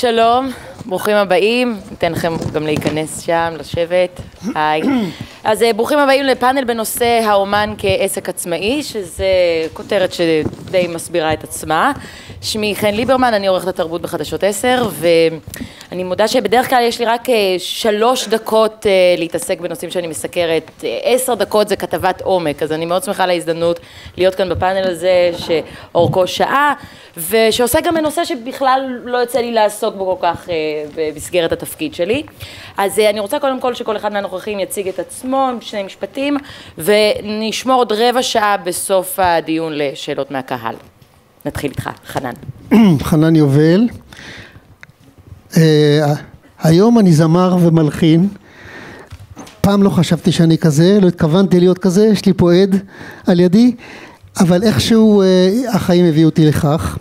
שלום, ברוכים הבאים, ניתן לכם גם להיכנס שם, לשבת, היי. אז אה, ברוכים הבאים לפאנל בנושא האומן כעסק עצמאי, שזה כותרת שדי מסבירה את עצמה. שמי חן ליברמן, אני עורכת התרבות בחדשות 10, ואני מודה שבדרך כלל יש לי רק אה, שלוש דקות אה, להתעסק בנושאים שאני מסקרת, עשר דקות זה כתבת עומק, אז אני מאוד שמחה על ההזדמנות להיות כאן בפאנל הזה, שאורכו שעה, ושעוסק גם בנושא שבכלל לא יוצא לי לעסוק בו כל כך במסגרת התפקיד שלי. אז אני רוצה קודם כל שכל אחד מהנוכחים יציג את עצמו עם שני משפטים, ונשמור עוד רבע שעה בסוף הדיון לשאלות מהקהל. נתחיל איתך, חנן. חנן יובל. Uh, היום אני זמר ומלחין. פעם לא חשבתי שאני כזה, לא התכוונתי להיות כזה, יש לי פה עד על ידי, אבל איכשהו uh, החיים הביאו אותי לכך.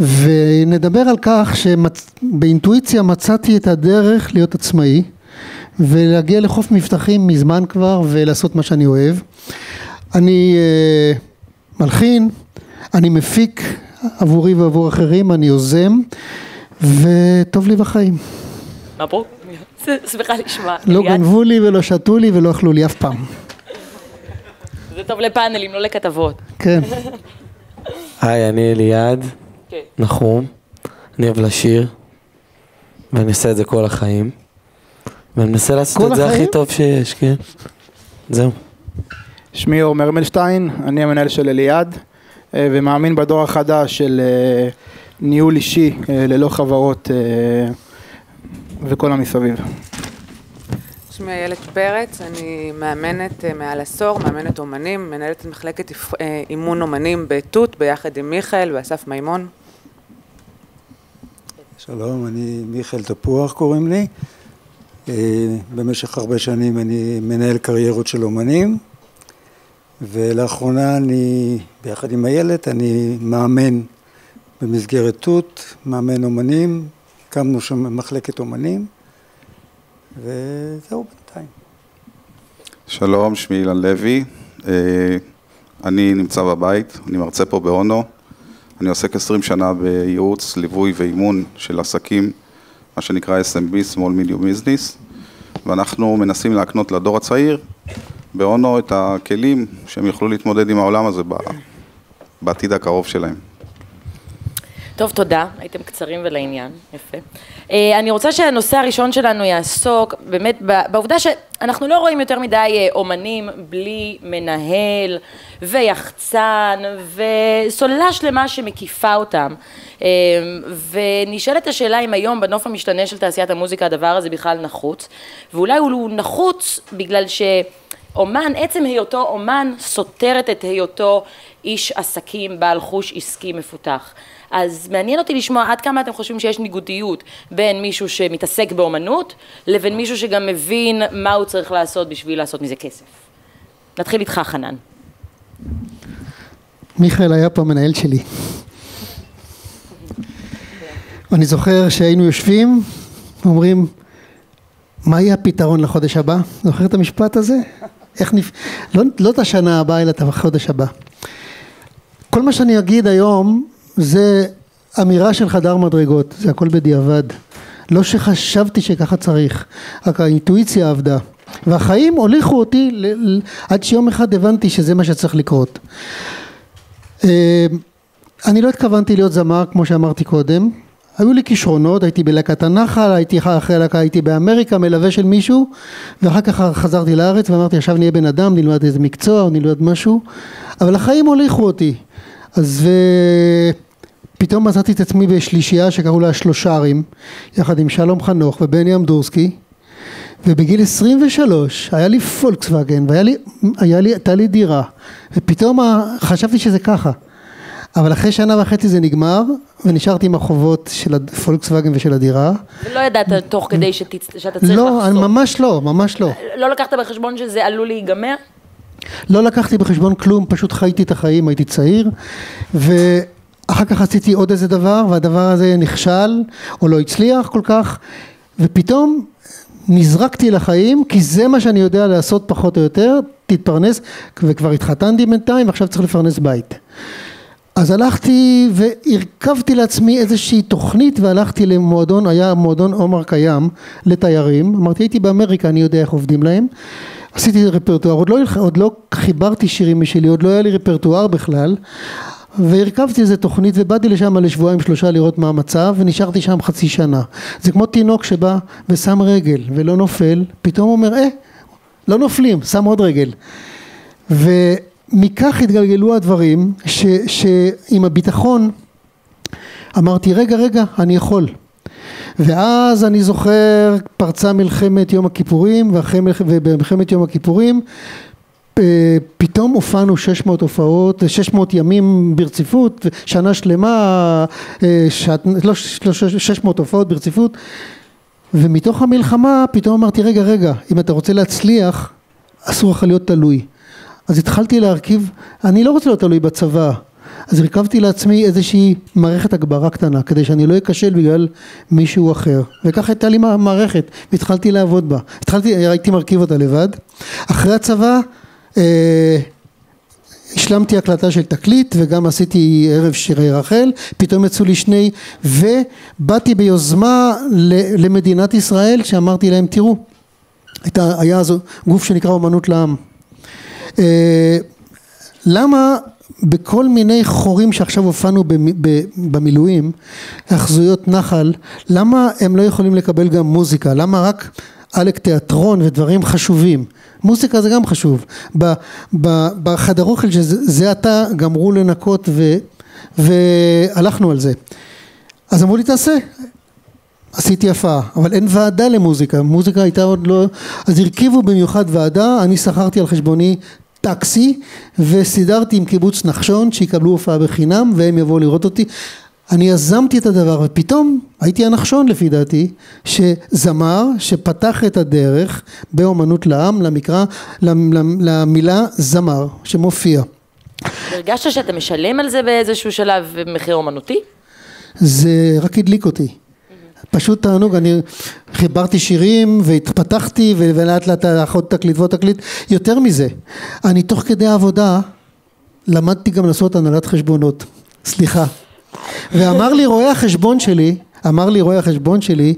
ונדבר על כך שבאינטואיציה מצאתי את הדרך להיות עצמאי ולהגיע לחוף מבטחים מזמן כבר ולעשות מה שאני אוהב. אני uh, מלחין, אני מפיק עבורי ועבור אחרים, אני יוזם וטוב לי בחיים. מברוק, שמחה לשמוע. לא גנבו לי ולא שתו לי ולא אכלו לי אף פעם. זה טוב לפאנלים, לא לכתבות. כן. היי, אני אליעד. כן. נחום, אני אוהב לשיר, ואני אעשה את זה כל החיים. ואני מנסה לעשות את זה? הכי טוב שיש, כן. זהו. שמי אור מרמלשטיין, אני המנהל של אליעד אה, ומאמין בדור החדש של אה, ניהול אישי אה, ללא חברות אה, וכל המסביב. שמי איילת פרץ, אני מאמנת אה, מעל עשור, מאמנת אומנים, מנהלת את מחלקת אימון אומנים בתות ביחד עם מיכאל ואסף מימון. שלום, אני מיכאל תפוח קוראים לי. במשך הרבה שנים אני מנהל קריירות של אומנים, ולאחרונה אני, ביחד עם איילת, אני מאמן במסגרת תות, מאמן אומנים, הקמנו שם מחלקת אומנים, וזהו בינתיים. שלום, שמי אילן לוי, אה, אני נמצא בבית, אני מרצה פה באונו, אני עוסק 20 שנה בייעוץ, ליווי ואימון של עסקים, מה שנקרא SMB, Small Medium Business, ואנחנו מנסים להקנות לדור הצעיר באונו את הכלים שהם יוכלו להתמודד עם העולם הזה בעתיד הקרוב שלהם. טוב, תודה, הייתם קצרים ולעניין, יפה. אה, אני רוצה שהנושא הראשון שלנו יעסוק באמת בעובדה שאנחנו לא רואים יותר מדי אה, אומנים בלי מנהל ויחצן וסוללה שלמה שמקיפה אותם. אה, ונשאלת השאלה אם היום בנוף המשתנה של תעשיית המוזיקה הדבר הזה בכלל נחוץ, ואולי הוא נחוץ בגלל ש... אומן, עצם היותו אומן סותרת את היותו איש עסקים בעל חוש עסקי מפותח. אז מעניין אותי לשמוע עד כמה אתם חושבים שיש ניגודיות בין מישהו שמתעסק באומנות לבין מישהו שגם מבין מה הוא צריך לעשות בשביל לעשות מזה כסף. נתחיל איתך חנן. מיכאל היה פה המנהל שלי. ואני זוכר שהיינו יושבים ואומרים, מה יהיה הפתרון לחודש הבא? זוכר את המשפט הזה? איך נפ... לא, לא את השנה הבאה, אלא את החודש הבא. כל מה שאני אגיד היום זה אמירה של חדר מדרגות, זה הכל בדיעבד. לא שחשבתי שככה צריך, רק האינטואיציה עבדה. והחיים הוליכו אותי ל... ל... עד שיום אחד הבנתי שזה מה שצריך לקרות. אה, אני לא התכוונתי להיות זמר כמו שאמרתי קודם, היו לי כישרונות, הייתי בלהקת הנחל, הייתי אחרי הלהקה, הייתי באמריקה, מלווה של מישהו, ואחר כך חזרתי לארץ ואמרתי עכשיו נהיה בן אדם, נלמד איזה מקצוע נלמד משהו, אבל החיים הוליכו אותי. אז ו... פתאום מצאתי את עצמי בשלישייה שקראו לה שלושרים, יחד עם שלום חנוך ובני אמדורסקי, ובגיל 23 היה לי פולקסווגן והיה לי, לי, לי דירה, ופתאום חשבתי שזה ככה. אבל אחרי שנה וחצי זה נגמר, ונשארתי עם החובות של הפולקסווגן ושל הדירה. ולא ידעת תוך כדי שתצ... שאתה צריך לא, אני לחסוך. ממש לא, ממש לא. לא לקחת בחשבון שזה עלול להיגמר? לא לקחתי בחשבון כלום, פשוט חייתי את החיים, הייתי צעיר, ואחר כך עשיתי עוד איזה דבר, והדבר הזה נכשל, או לא הצליח כל כך, ופתאום נזרקתי לחיים, כי זה מה שאני יודע לעשות פחות או יותר, תתפרנס, וכבר התחתנתי בינתיים, ועכשיו צריך לפרנס בית. אז הלכתי והרכבתי לעצמי איזושהי תוכנית והלכתי למועדון, היה מועדון עומר קיים לתיירים, אמרתי הייתי באמריקה אני יודע איך עובדים להם, עשיתי רפרטואר, עוד לא, עוד לא חיברתי שירים משלי, עוד לא היה לי רפרטואר בכלל והרכבתי איזה תוכנית ובאתי לשם לשבועיים שלושה לראות מה המצב ונשארתי שם חצי שנה. זה כמו תינוק שבא ושם רגל ולא נופל, פתאום אומר אה, לא נופלים, שם עוד רגל. ומכך התגלגלו הדברים ש, שעם הביטחון אמרתי רגע רגע אני יכול ואז אני זוכר פרצה מלחמת יום הכיפורים ובמלחמת יום הכיפורים פתאום הופענו 600 הופעות, 600 ימים ברציפות, שנה שלמה, אה, שאת, לא 600 הופעות ברציפות ומתוך המלחמה פתאום אמרתי רגע רגע אם אתה רוצה להצליח אסור לך להיות תלוי. אז התחלתי להרכיב, אני לא רוצה להיות תלוי בצבא אז הרכבתי לעצמי איזושהי מערכת הגברה קטנה כדי שאני לא אכשל בגלל מישהו אחר. וככה הייתה לי מערכת והתחלתי לעבוד בה. התחלתי, הייתי מרכיב אותה לבד. אחרי הצבא אה, השלמתי הקלטה של תקליט וגם עשיתי ערב שירי רחל, פתאום יצאו לי שני ובאתי ביוזמה למדינת ישראל שאמרתי להם תראו, הייתה, היה אז גוף שנקרא אומנות לעם. אה, למה בכל מיני חורים שעכשיו הופענו במילואים, אחזויות נחל, למה הם לא יכולים לקבל גם מוזיקה? למה רק עלק תיאטרון ודברים חשובים. מוזיקה זה גם חשוב. בחדר אוכל שזה עתה גמרו לנקות ו, והלכנו על זה. אז אמרו לי תעשה. עשיתי הפעה, אבל אין ועדה למוזיקה, מוזיקה הייתה עוד לא... אז הרכיבו במיוחד ועדה, אני שכרתי על חשבוני טקסי וסידרתי עם קיבוץ נחשון שיקבלו הופעה בחינם והם יבואו לראות אותי אני יזמתי את הדבר ופתאום הייתי הנחשון לפי דעתי שזמר שפתח את הדרך באומנות לעם למקרא למילה זמר שמופיע. הרגשת שאתה משלם על זה באיזשהו שלב מחיר אומנותי? זה רק הדליק אותי. פשוט תענוג, אני חיברתי שירים והתפתחתי ולאט לאט עוד תקליט ועוד תקליט. יותר מזה, אני תוך כדי העבודה למדתי גם לעשות הנהלת חשבונות. סליחה. ואמר לי רואה החשבון שלי, אמר לי רואה החשבון שלי,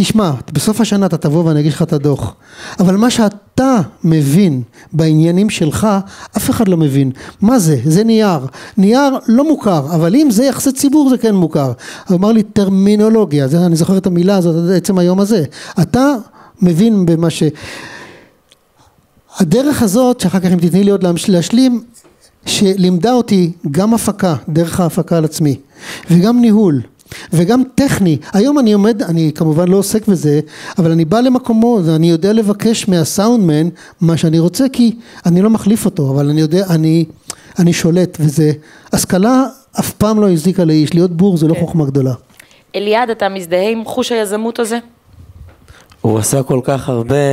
תשמע, בסוף השנה אתה תבוא ואני אגיד לך את הדוח, אבל מה שאתה מבין בעניינים שלך, אף אחד לא מבין. מה זה? זה נייר. נייר לא מוכר, אבל אם זה יחסי ציבור זה כן מוכר. הוא אמר לי טרמינולוגיה, זה, אני זוכר את המילה הזאת עצם היום הזה. אתה מבין במה ש... הדרך הזאת, שאחר כך אם תתני לי עוד להשלים, שלימדה אותי גם הפקה, דרך ההפקה על עצמי, וגם ניהול, וגם טכני. היום אני עומד, אני כמובן לא עוסק בזה, אבל אני בא למקומו ואני יודע לבקש מהסאונדמן מה שאני רוצה, כי אני לא מחליף אותו, אבל אני יודע, אני, אני שולט, וזה, השכלה אף פעם לא הזיקה לאיש, להיות בור זה לא כן. חוכמה גדולה. אליעד, אתה מזדהה עם חוש היזמות הזה? הוא עשה כל כך הרבה,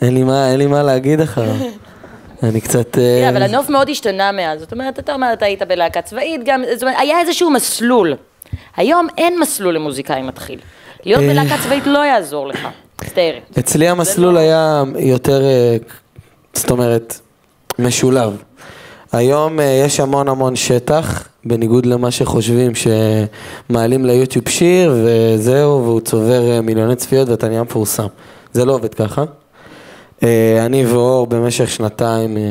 אין לי מה, אין לי מה להגיד אחריו. אני קצת... כן, אבל הנוף מאוד השתנה מאז, זאת אומרת, אתה אומר, אתה היית בלהקה צבאית גם, זאת אומרת, היה איזשהו מסלול. היום אין מסלול למוזיקאי מתחיל. להיות אה, בלהקה צבאית לא יעזור לך, מצטערת. אצלי המסלול לא- היה יותר, אה, זאת אומרת, משולב. היום יש המון המון שטח, בניגוד למה שחושבים, שמעלים ליוטיוב שיר וזהו, והוא צובר מיליוני צפיות ואתה נהיה מפורסם. זה לא עובד ככה. אה, אני ואור במשך שנתיים אה,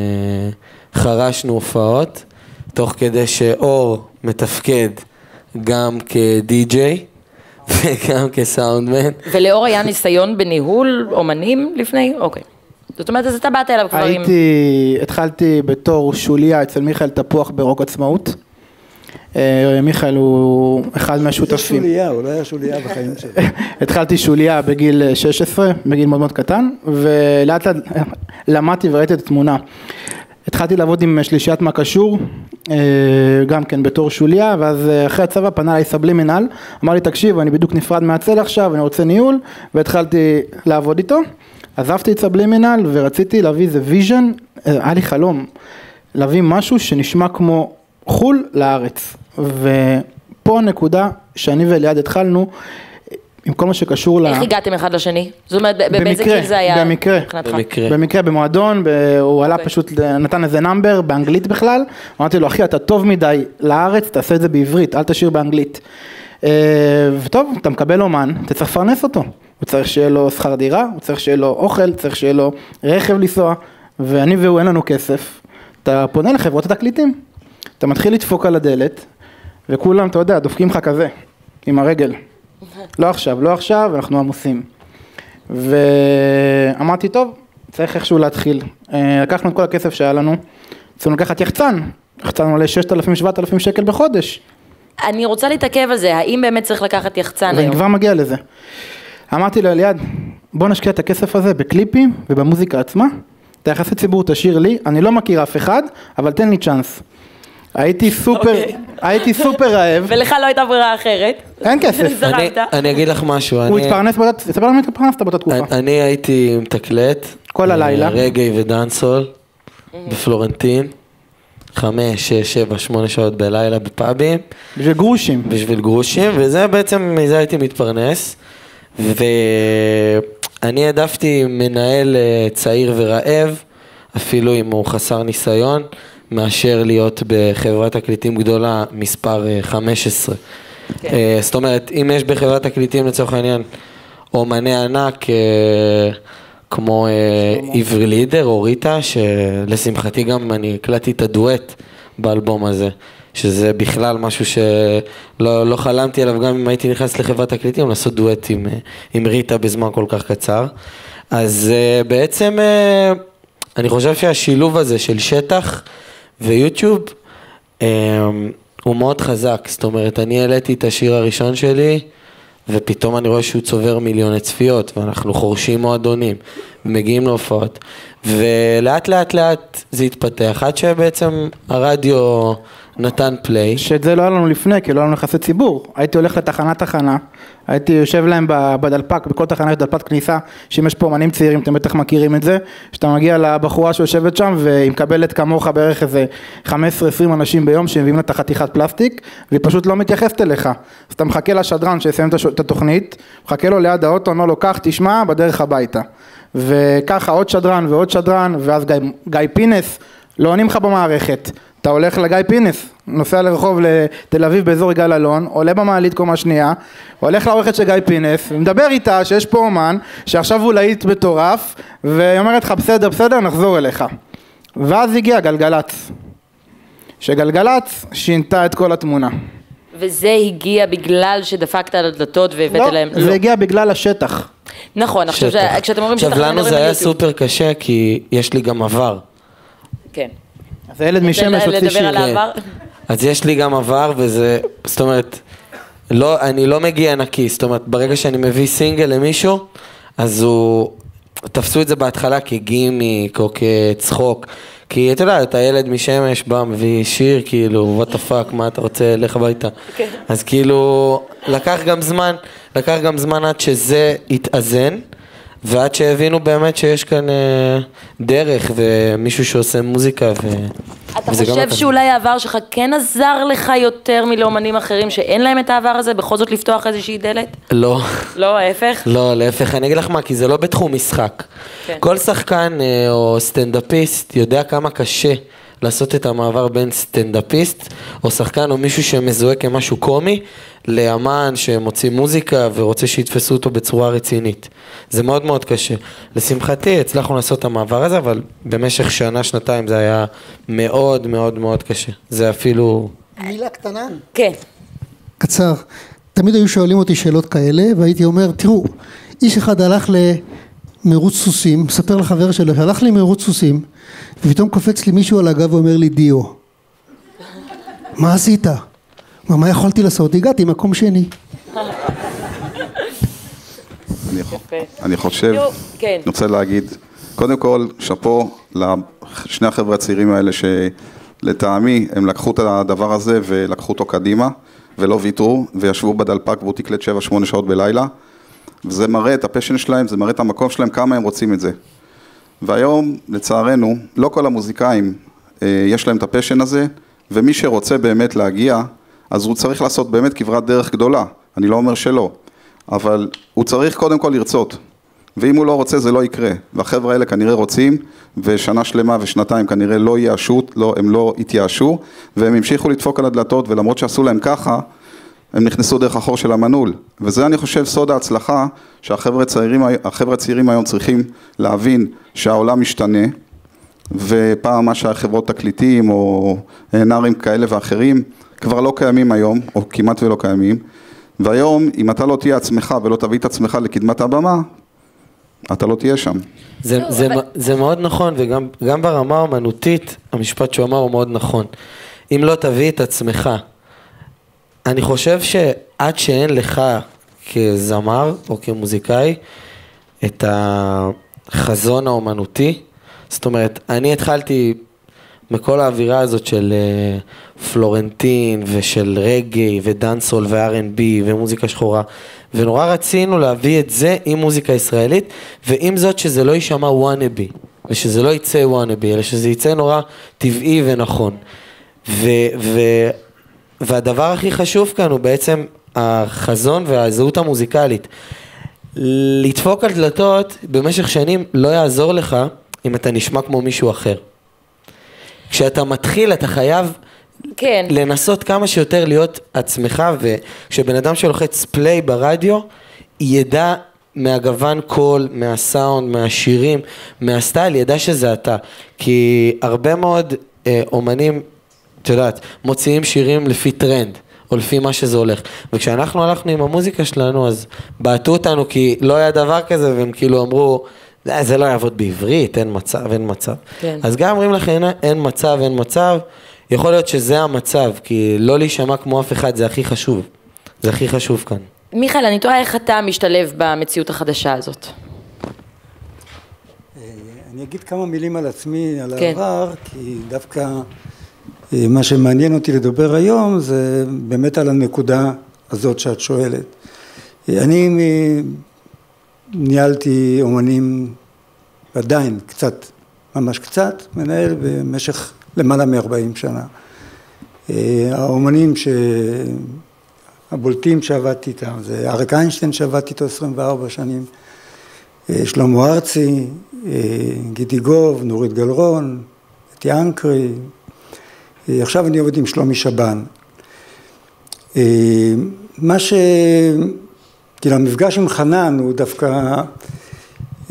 חרשנו הופעות, תוך כדי שאור מתפקד גם כדי-ג'יי וגם כסאונדמן. ולאור היה ניסיון בניהול אומנים לפני? אוקיי. זאת אומרת, אז אתה באת אליו כבר עם... הייתי, התחלתי בתור שוליה אצל מיכאל תפוח ברוק עצמאות. אה, מיכאל הוא אחד מהשותפים. זה שוליה, הוא לא היה שוליה בחיים שלו. התחלתי שוליה בגיל 16, בגיל מאוד מאוד קטן, ולאט לאט למדתי וראיתי את התמונה. התחלתי לעבוד עם שלישיית מה קשור, אה, גם כן בתור שוליה, ואז אה, אחרי הצבא פנה אליי סבלימינל, אמר לי תקשיב אני בדיוק נפרד מהצל עכשיו, אני רוצה ניהול, והתחלתי לעבוד איתו. עזבתי את סבלימינל ורציתי להביא איזה vision, היה לי חלום, להביא משהו שנשמע כמו חו"ל לארץ. ופה הנקודה שאני ואליעד התחלנו, עם כל מה שקשור ל... איך הגעתם אחד לשני? זאת אומרת, ב- באיזה גיל זה היה? במקרה. במקרה. במקרה במועדון, ב- הוא עלה אוקיי. פשוט, נתן איזה נאמבר באנגלית בכלל, אמרתי לו אחי אתה טוב מדי לארץ, תעשה את זה בעברית, אל תשאיר באנגלית. אה, וטוב, אתה מקבל אומן, אתה צריך לפרנס אותו, הוא צריך שיהיה לו שכר דירה, הוא צריך שיהיה לו אוכל, צריך שיהיה לו רכב לנסוע, ואני והוא אין לנו כסף, אתה פונה לחברות התקליטים, אתה מתחיל לדפוק על הדלת, וכולם, אתה יודע, דופקים לך כזה, עם הרגל. לא עכשיו, לא עכשיו, אנחנו עמוסים. ואמרתי, טוב, צריך איכשהו להתחיל. אה, לקחנו את כל הכסף שהיה לנו, רצינו לקחת יחצן, יחצן עולה 6,000-7,000 שקל בחודש, אני רוצה להתעכב על זה, האם באמת צריך לקחת יחצן היום? כבר מגיע לזה. אמרתי לו, אליעד, בוא נשקיע את הכסף הזה בקליפים ובמוזיקה עצמה, את היחסי ציבור תשאיר לי, אני לא מכיר אף אחד, אבל תן לי צ'אנס. הייתי סופר, אוקיי. הייתי סופר רעב, ולך לא הייתה ברירה אחרת. אין כסף. זרמת. אני, אני אגיד לך משהו, הוא אני, התפרנס, באותה- תספר לנו אם התפרנסת באותה תקופה. אני, הייתי מתקלט. כל הלילה. אה, רגעי ודאנסול בפלורנטין. חמש, שש, שבע, שמונה שעות בלילה בפאבים. בשביל גרושים. בשביל גרושים, וזה בעצם, מזה הייתי מתפרנס. ואני העדפתי מנהל אה, צעיר ורעב, אפילו אם הוא חסר ניסיון, מאשר להיות בחברת תקליטים גדולה מספר אה, 15. אה, זאת אומרת, אם יש בחברת תקליטים לצורך העניין אומני ענק אה, כמו אה, עברי לידר או ריטה, שלשמחתי גם אני הקלטתי את הדואט באלבום הזה, שזה בכלל משהו שלא לא חלמתי עליו גם אם הייתי נכנס לחברת תקליטים, לעשות דואט עם, עם ריטה בזמן כל כך קצר. אז בעצם אני חושב שהשילוב הזה של שטח ויוטיוב אה, הוא מאוד חזק, זאת אומרת, אני העליתי את השיר הראשון שלי, ופתאום אני רואה שהוא צובר מיליוני צפיות, ואנחנו חורשים מועדונים, מגיעים להופעות, ולאט לאט לאט זה התפתח, עד שבעצם הרדיו נתן פליי. שאת זה לא היה לנו לפני, כי לא היה לנו יחסי ציבור. הייתי הולך לתחנה תחנה, הייתי יושב להם בדלפק, בכל תחנה יש דלפק כניסה, שאם יש פה אומנים צעירים, אתם בטח מכירים את זה, שאתה מגיע לבחורה שיושבת שם, והיא מקבלת כמוך בערך איזה 15-20 אנשים ביום שמביאים לה את החתיכת פלסטיק, והיא פשוט לא מתייחסת אליך. אז אתה מחכה לשדרן שיסיים את התוכנית, מחכה לו ליד האוטו, אומר לו, קח, תשמע, בדרך הביתה. וככה עוד שדרן ועוד שדרן, ואז גיא, גיא פינס, לא עונים לך במערכת. אתה הולך לגיא פינס, נוסע לרחוב לתל אביב באזור יגאל אלון, עולה במעלית קומה שנייה, הולך לעורכת של גיא פינס, ומדבר איתה שיש פה אומן, שעכשיו הוא להיט מטורף, והיא אומרת לך בסדר בסדר נחזור אליך. ואז הגיע גלגלצ. שגלגלצ שינתה את כל התמונה. וזה הגיע בגלל שדפקת על הדלתות והבאת לא, להם... זה הגיע בגלל השטח. נכון, עכשיו כשאתם אומרים שטח, עכשיו לנו זה היה. סופר קשה, כי יש לי גם עבר. כן. אז הילד משמש הוציא לדבר שיר. על העבר? אז יש לי גם עבר וזה, זאת אומרת, לא, אני לא מגיע נקי, זאת אומרת, ברגע שאני מביא סינגל למישהו, אז הוא, תפסו את זה בהתחלה כגימיק או כצחוק, כי אתה יודע, אתה ילד משמש, בא, מביא שיר, כאילו, what the fuck, מה אתה רוצה, לך הביתה. אז כאילו, לקח גם זמן, לקח גם זמן עד שזה התאזן. ועד שהבינו באמת שיש כאן אה, דרך ומישהו שעושה מוזיקה ו... אתה חושב שאולי העבר שלך כן עזר לך יותר מלאומנים אחרים שאין להם את העבר הזה, בכל זאת לפתוח איזושהי דלת? לא. לא, ההפך? לא, להפך, אני אגיד לך מה, כי זה לא בתחום משחק. כן. כל שחקן אה, או סטנדאפיסט יודע כמה קשה לעשות את המעבר בין סטנדאפיסט או שחקן או מישהו שמזוהה כמשהו קומי לאמן שמוציא מוזיקה ורוצה שיתפסו אותו בצורה רצינית. זה מאוד מאוד קשה. לשמחתי הצלחנו לעשות את המעבר הזה, אבל במשך שנה, שנתיים זה היה מאוד מאוד מאוד קשה. זה אפילו... מילה קטנה. כן. קצר. תמיד היו שואלים אותי שאלות כאלה, והייתי אומר, תראו, איש אחד הלך למרוץ סוסים, מספר לחבר שלו, שהלך למרוץ סוסים, ופתאום קופץ לי מישהו על הגב ואומר לי דיו. מה עשית? מה, מה יכולתי לעשות? הגעתי מקום שני. אני, חושב, כן. אני רוצה להגיד, קודם כל, שאפו לשני החבר'ה הצעירים האלה שלטעמי הם לקחו את הדבר הזה ולקחו אותו קדימה ולא ויתרו וישבו בדלפק והוא תקלט 7-8 שעות בלילה וזה מראה את ה passion שלהם, זה מראה את המקום שלהם, כמה הם רוצים את זה. והיום, לצערנו, לא כל המוזיקאים אה, יש להם את ה passion הזה, ומי שרוצה באמת להגיע, אז הוא צריך לעשות באמת כברת דרך גדולה, אני לא אומר שלא, אבל הוא צריך קודם כל לרצות. ואם הוא לא רוצה זה לא יקרה. והחבר'ה האלה כנראה רוצים, ושנה שלמה ושנתיים כנראה לא ייאשו, לא, הם לא התייאשו, והם המשיכו לדפוק על הדלתות, ולמרות שעשו להם ככה, הם נכנסו דרך החור של המנעול. וזה אני חושב סוד ההצלחה, שהחבר'ה הצעירים, הצעירים היום צריכים להבין שהעולם משתנה, ופעם מה שהחברות תקליטים או נארים כאלה ואחרים כבר לא קיימים היום, או כמעט ולא קיימים, והיום אם אתה לא תהיה עצמך ולא תביא את עצמך לקדמת הבמה, אתה לא תהיה שם. זה, לא, זה, אבל- זה מאוד נכון, וגם גם ברמה האומנותית, המשפט שהוא אמר הוא מאוד נכון. אם לא תביא את עצמך, אני חושב שעד שאין לך כזמר או כמוזיקאי את החזון האומנותי, זאת אומרת, אני התחלתי מכל האווירה הזאת של אה, פלורנטין ושל רגי ודאנסול ו-R&B ומוזיקה שחורה ונורא רצינו להביא את זה עם מוזיקה ישראלית ועם זאת שזה לא יישמע וואנאבי ושזה לא יצא וואנאבי אלא שזה יצא נורא טבעי ונכון. ו, והדבר הכי חשוב כאן הוא בעצם החזון והזהות המוזיקלית לדפוק על דלתות במשך שנים לא יעזור לך אם אתה נשמע כמו מישהו אחר. כשאתה מתחיל אתה חייב כן. לנסות כמה שיותר להיות עצמך וכשבן אדם שלוחץ פליי ברדיו ידע מהגוון קול, מהסאונד, מהשירים, מהסטייל, ידע שזה אתה. כי הרבה מאוד אה, אומנים, את יודעת, מוציאים שירים לפי טרנד. או לפי מה שזה הולך. וכשאנחנו הלכנו עם המוזיקה שלנו, אז בעטו אותנו כי לא היה דבר כזה, והם כאילו אמרו, "אה, זה לא יעבוד בעברית, אין מצב, אין מצב. כן. אז גם אומרים לך, "אין- אין מצב, אין מצב, יכול להיות שזה המצב, כי לא להישמע כמו אף אחד זה הכי חשוב. זה הכי חשוב כאן. מיכאל, אני תוהה איך אתה משתלב במציאות החדשה הזאת. אני אגיד כמה מילים על עצמי, על כן. העבר, כי דווקא אה, מה שמעניין אותי לדבר היום זה באמת על הנקודה הזאת שאת שואלת. אני ניהלתי אומנים, עדיין קצת, ממש קצת, מנהל במשך למעלה מ-40 שנה. אה, האומנים ש... הבולטים שעבדתי איתם זה אריק איינשטיין שעבדתי איתו 24 שנים, אה, שלמה ארצי, אה, גידי גוב, נורית גלרון, אתי אנקרי, עכשיו אני עובד עם שלומי שבן. אה, מה ש... כאילו המפגש עם חנן הוא דווקא,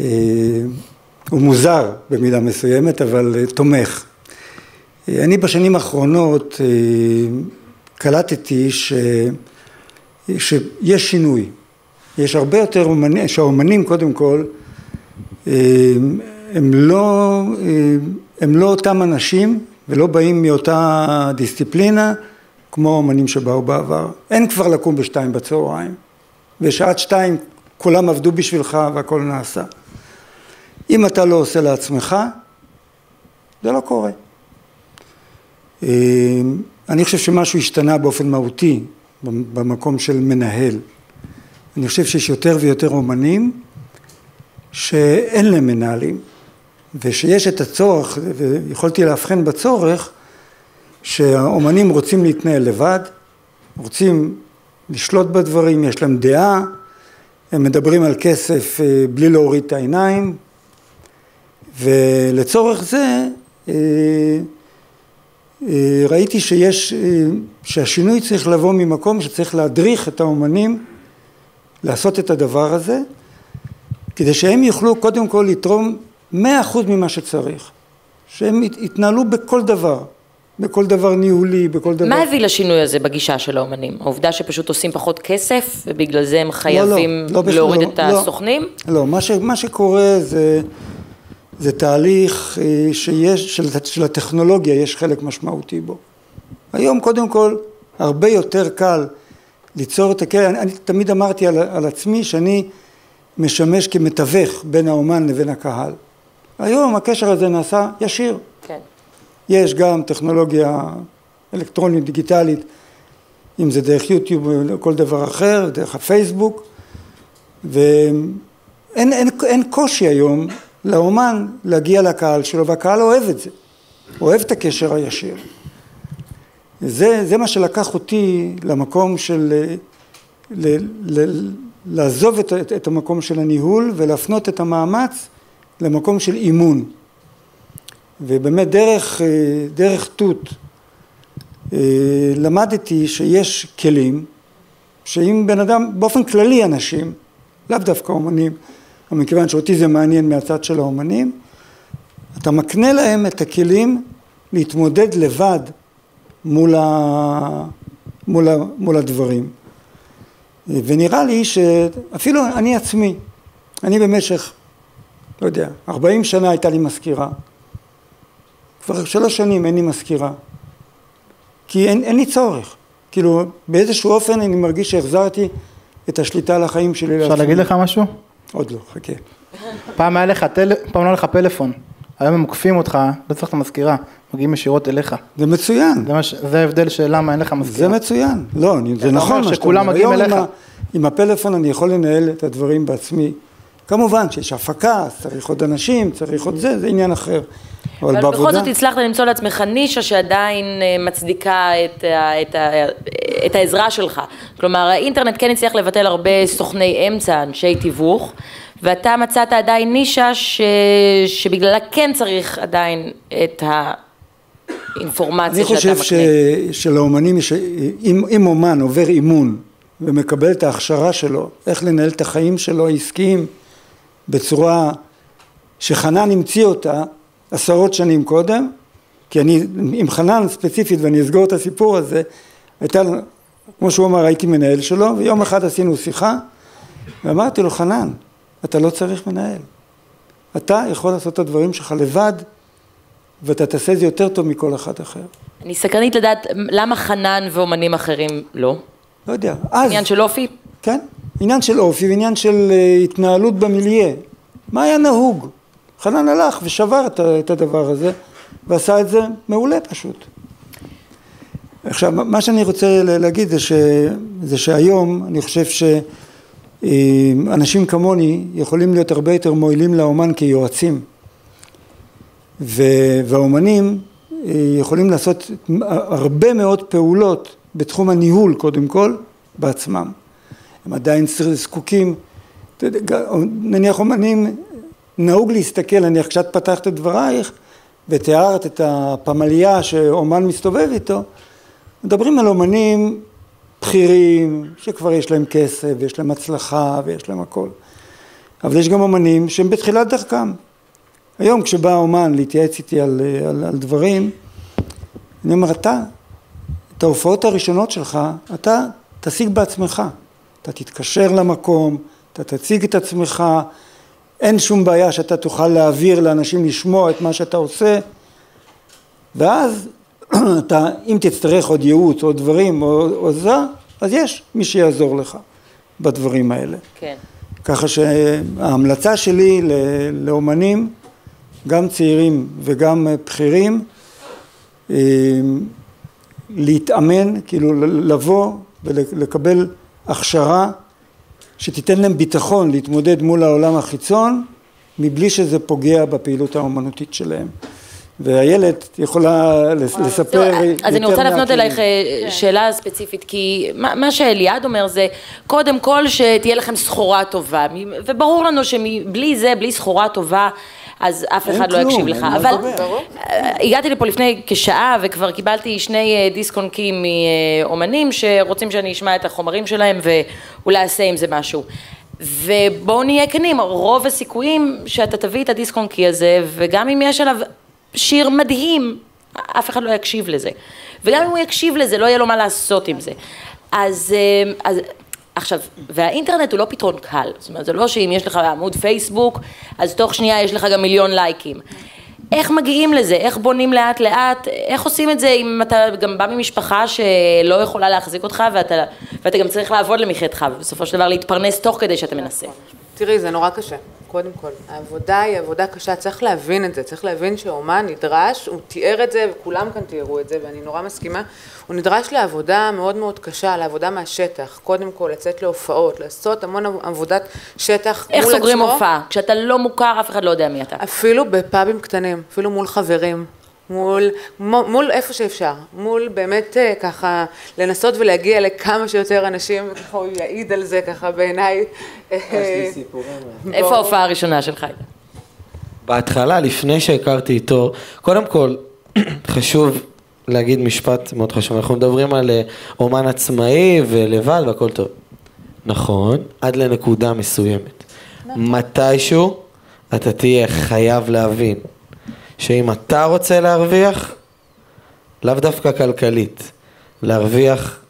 אה, הוא מוזר במידה מסוימת, אבל אה, תומך. אני בשנים האחרונות קלטתי ש... שיש שינוי. יש הרבה יותר אומנים, שהאומנים קודם כל הם לא, הם לא אותם אנשים ולא באים מאותה דיסציפלינה כמו האומנים שבאו בעבר. אין כבר לקום בשתיים בצהריים, בשעת שתיים כולם עבדו בשבילך והכל נעשה. אם אתה לא עושה לעצמך, זה לא קורה. אה, אני חושב שמשהו השתנה באופן מהותי במקום של מנהל. אני חושב שיש יותר ויותר אומנים שאין להם מנהלים ושיש את הצורך, ויכולתי לאבחן בצורך, שהאומנים רוצים להתנהל לבד, רוצים לשלוט בדברים, יש להם דעה, הם מדברים על כסף אה, בלי להוריד את העיניים, ולצורך זה אה, אה, ראיתי שיש, שהשינוי צריך לבוא ממקום שצריך להדריך את האומנים לעשות את הדבר הזה, כדי שהם יוכלו קודם כל לתרום מאה אחוז ממה שצריך, שהם יתנהלו בכל דבר, בכל דבר ניהולי, בכל דבר... מה הביא לשינוי הזה בגישה של האומנים? העובדה שפשוט עושים פחות כסף, ובגלל זה הם חייבים לא בכלל, להוריד לא, את לא. הסוכנים? לא, מה, ש, מה שקורה זה, זה תהליך אה, שיש, של, של הטכנולוגיה יש חלק משמעותי בו. היום קודם כל הרבה יותר קל ליצור את הקרן, אני, אני תמיד אמרתי על, על עצמי שאני משמש כמתווך בין האומן לבין הקהל. היום הקשר הזה נעשה ישיר. כן. יש גם טכנולוגיה אלקטרונית דיגיטלית, אם זה דרך יוטיוב או כל דבר אחר, דרך הפייסבוק, ואין אין, אין קושי היום לאומן להגיע לקהל שלו, והקהל אוהב את זה, אוהב את הקשר הישיר. זה, זה מה שלקח אותי למקום של ל, ל, לעזוב את, את, את המקום של הניהול ולהפנות את המאמץ למקום של אימון. ובאמת דרך, אה, דרך תות אה, למדתי שיש כלים שאם בן אדם, באופן כללי אנשים, לאו דווקא אומנים, אבל מכיוון שאותי זה מעניין מהצד של האומנים, אתה מקנה להם את הכלים להתמודד לבד מול, ה... מול, ה... מול הדברים. ונראה לי שאפילו אני עצמי, אני במשך, לא יודע, 40 שנה הייתה לי מזכירה. כבר שלוש שנים אין לי מזכירה. כי אין, אין לי צורך. כאילו, באיזשהו אופן אני מרגיש שהחזרתי את השליטה על החיים שלי אפשר להגיד לך משהו? עוד לא, חכה. פעם היה לך, טל... פעם לא היה לך פלאפון, היום הם עוקפים אותך, לא צריך את המזכירה, מגיעים ישירות אליך. זה מצוין. זה, מש... זה ההבדל של למה אין לך זה מזכירה. מצוין. לא, אני, זה נכון מה שאתה שכולם אומר. מגיעים היום אליך. עם, ה, עם הפלאפון אני יכול לנהל את הדברים בעצמי. כמובן שיש הפקה, צריך עוד אנשים, צריך עוד זה, זה עניין אחר. אבל אבל בכל. זאת הצלחת למצוא לעצמך נישה שעדיין אה, מצדיקה את, ה- את, ה- את העזרה שלך. כלומר, האינטרנט כן הצליח לבטל הרבה סוכני אמצע, אנשי תיווך, ואתה מצאת עדיין נישה ש, שבגללה כן צריך עדיין את האינפורמציה אני שאתה חושב מקנה. ש... שלאומנים יש... אם, אם אומן עובר אימון ומקבל את ההכשרה שלו, איך לנהל את החיים שלו העסקיים בצורה שחנן המציא אותה עשרות שנים קודם, כי אני עם חנן ספציפית ואני אסגור את הסיפור הזה, הייתה, כמו שהוא אמר, הייתי מנהל שלו, ויום אחד עשינו שיחה ואמרתי לו, חנן, אתה לא צריך מנהל. אתה יכול לעשות את הדברים שלך לבד ואתה תעשה את זה יותר טוב מכל אחד אחר. אני סקרנית לדעת למה חנן ואומנים אחרים לא. לא יודע, אז, עניין של אופי? כן, עניין של אופי ועניין של אה, התנהלות במיליה. מה היה נהוג? חנן הלך ושבר את, הדבר הזה ועשה את זה מעולה פשוט. עכשיו, מה שאני רוצה להגיד זה, ש, זה שהיום אני חושב שאנשים כמוני יכולים להיות הרבה יותר מועילים לאומן כיועצים. ו- והאומנים אה, יכולים לעשות הרבה מאוד פעולות בתחום הניהול קודם כל בעצמם. הם עדיין זקוקים, נניח אומנים, נהוג להסתכל, נניח כשאת פתחת את דברייך ותיארת את הפמליה שאומן מסתובב איתו, מדברים על אומנים בכירים שכבר יש להם כסף ויש להם הצלחה ויש להם הכל. אבל יש גם אומנים שהם בתחילת דרכם. היום כשבא אומן להתייעץ איתי על, על, על דברים, אני אומר, אתה, את ההופעות הראשונות שלך, אתה תשיג בעצמך. אתה תתקשר למקום, אתה תציג את עצמך, אין שום בעיה שאתה תוכל להעביר לאנשים לשמוע את מה שאתה עושה, ואז אתה, אם תצטרך עוד ייעוץ או דברים או עזרה, אז יש מי שיעזור לך בדברים האלה. כן. ככה שההמלצה שלי לאומנים, גם צעירים וגם בכירים, אה, להתאמן, כאילו לבוא ולקבל הכשרה שתיתן להם ביטחון להתמודד מול העולם החיצון, מבלי שזה פוגע בפעילות האומנותית שלהם. ואיילת יכולה לס- לספר זהו, אז אני יותר רוצה להפנות. אלייך אה, שאלה ספציפית, כי מה מה שאליעד אומר זה, קודם כל שתהיה לכם סחורה טובה, וברור לנו שבלי זה, בלי סחורה טובה, אז אף אחד לא יקשיב לך. אבל. אה, הגעתי לפה לפני כשעה וכבר קיבלתי שני אה, דיסק אונקים מאומנים שרוצים שאני אשמע את החומרים שלהם ואולי אעשה עם זה משהו. ובואו נהיה כנים, רוב הסיכויים שאתה תביא את הדיסק אונקי הזה, וגם אם יש עליו שיר מדהים, אף אחד לא יקשיב לזה. וגם אם הוא יקשיב לזה, לא יהיה לו מה לעשות עם זה. אז, אה, אז עכשיו, והאינטרנט הוא לא פתרון קל, זאת אומרת, זה לא שאם יש לך עמוד פייסבוק, אז תוך שנייה יש לך גם מיליון לייקים. איך מגיעים לזה? איך בונים לאט לאט? איך עושים את זה אם אתה גם בא ממשפחה שלא יכולה להחזיק אותך ואתה, ואתה גם צריך לעבוד למחייתך ובסופו של דבר להתפרנס תוך כדי שאתה מנסה. תראי, זה נורא קשה, קודם כל. העבודה היא עבודה קשה, צריך להבין את זה, צריך להבין שאומן נדרש, הוא תיאר את זה, וכולם כאן תיארו את זה, ואני נורא מסכימה, הוא נדרש לעבודה מאוד מאוד קשה, לעבודה מהשטח. קודם כל, לצאת להופעות, לעשות המון עבודת שטח איך מול סוגרים עצמו. הופעה? כשאתה לא מוכר, אף אחד לא יודע מי אתה. אפילו בפאבים קטנים, אפילו מול חברים. מול, מו- מול איפה שאפשר, מול באמת אה, ככה לנסות ולהגיע לכמה שיותר אנשים, וככה הוא יעיד על זה ככה בעיניי. אה, איפה ההופעה הראשונה שלך? בהתחלה, לפני שהכרתי איתו, קודם כל, חשוב להגיד משפט מאוד חשוב, אנחנו מדברים על אה, אומן עצמאי ולבד והכל טוב. נכון, עד לנקודה מסוימת. מתישהו אתה תהיה חייב להבין שאם אתה רוצה להרוויח, לאו דווקא כלכלית, להרוויח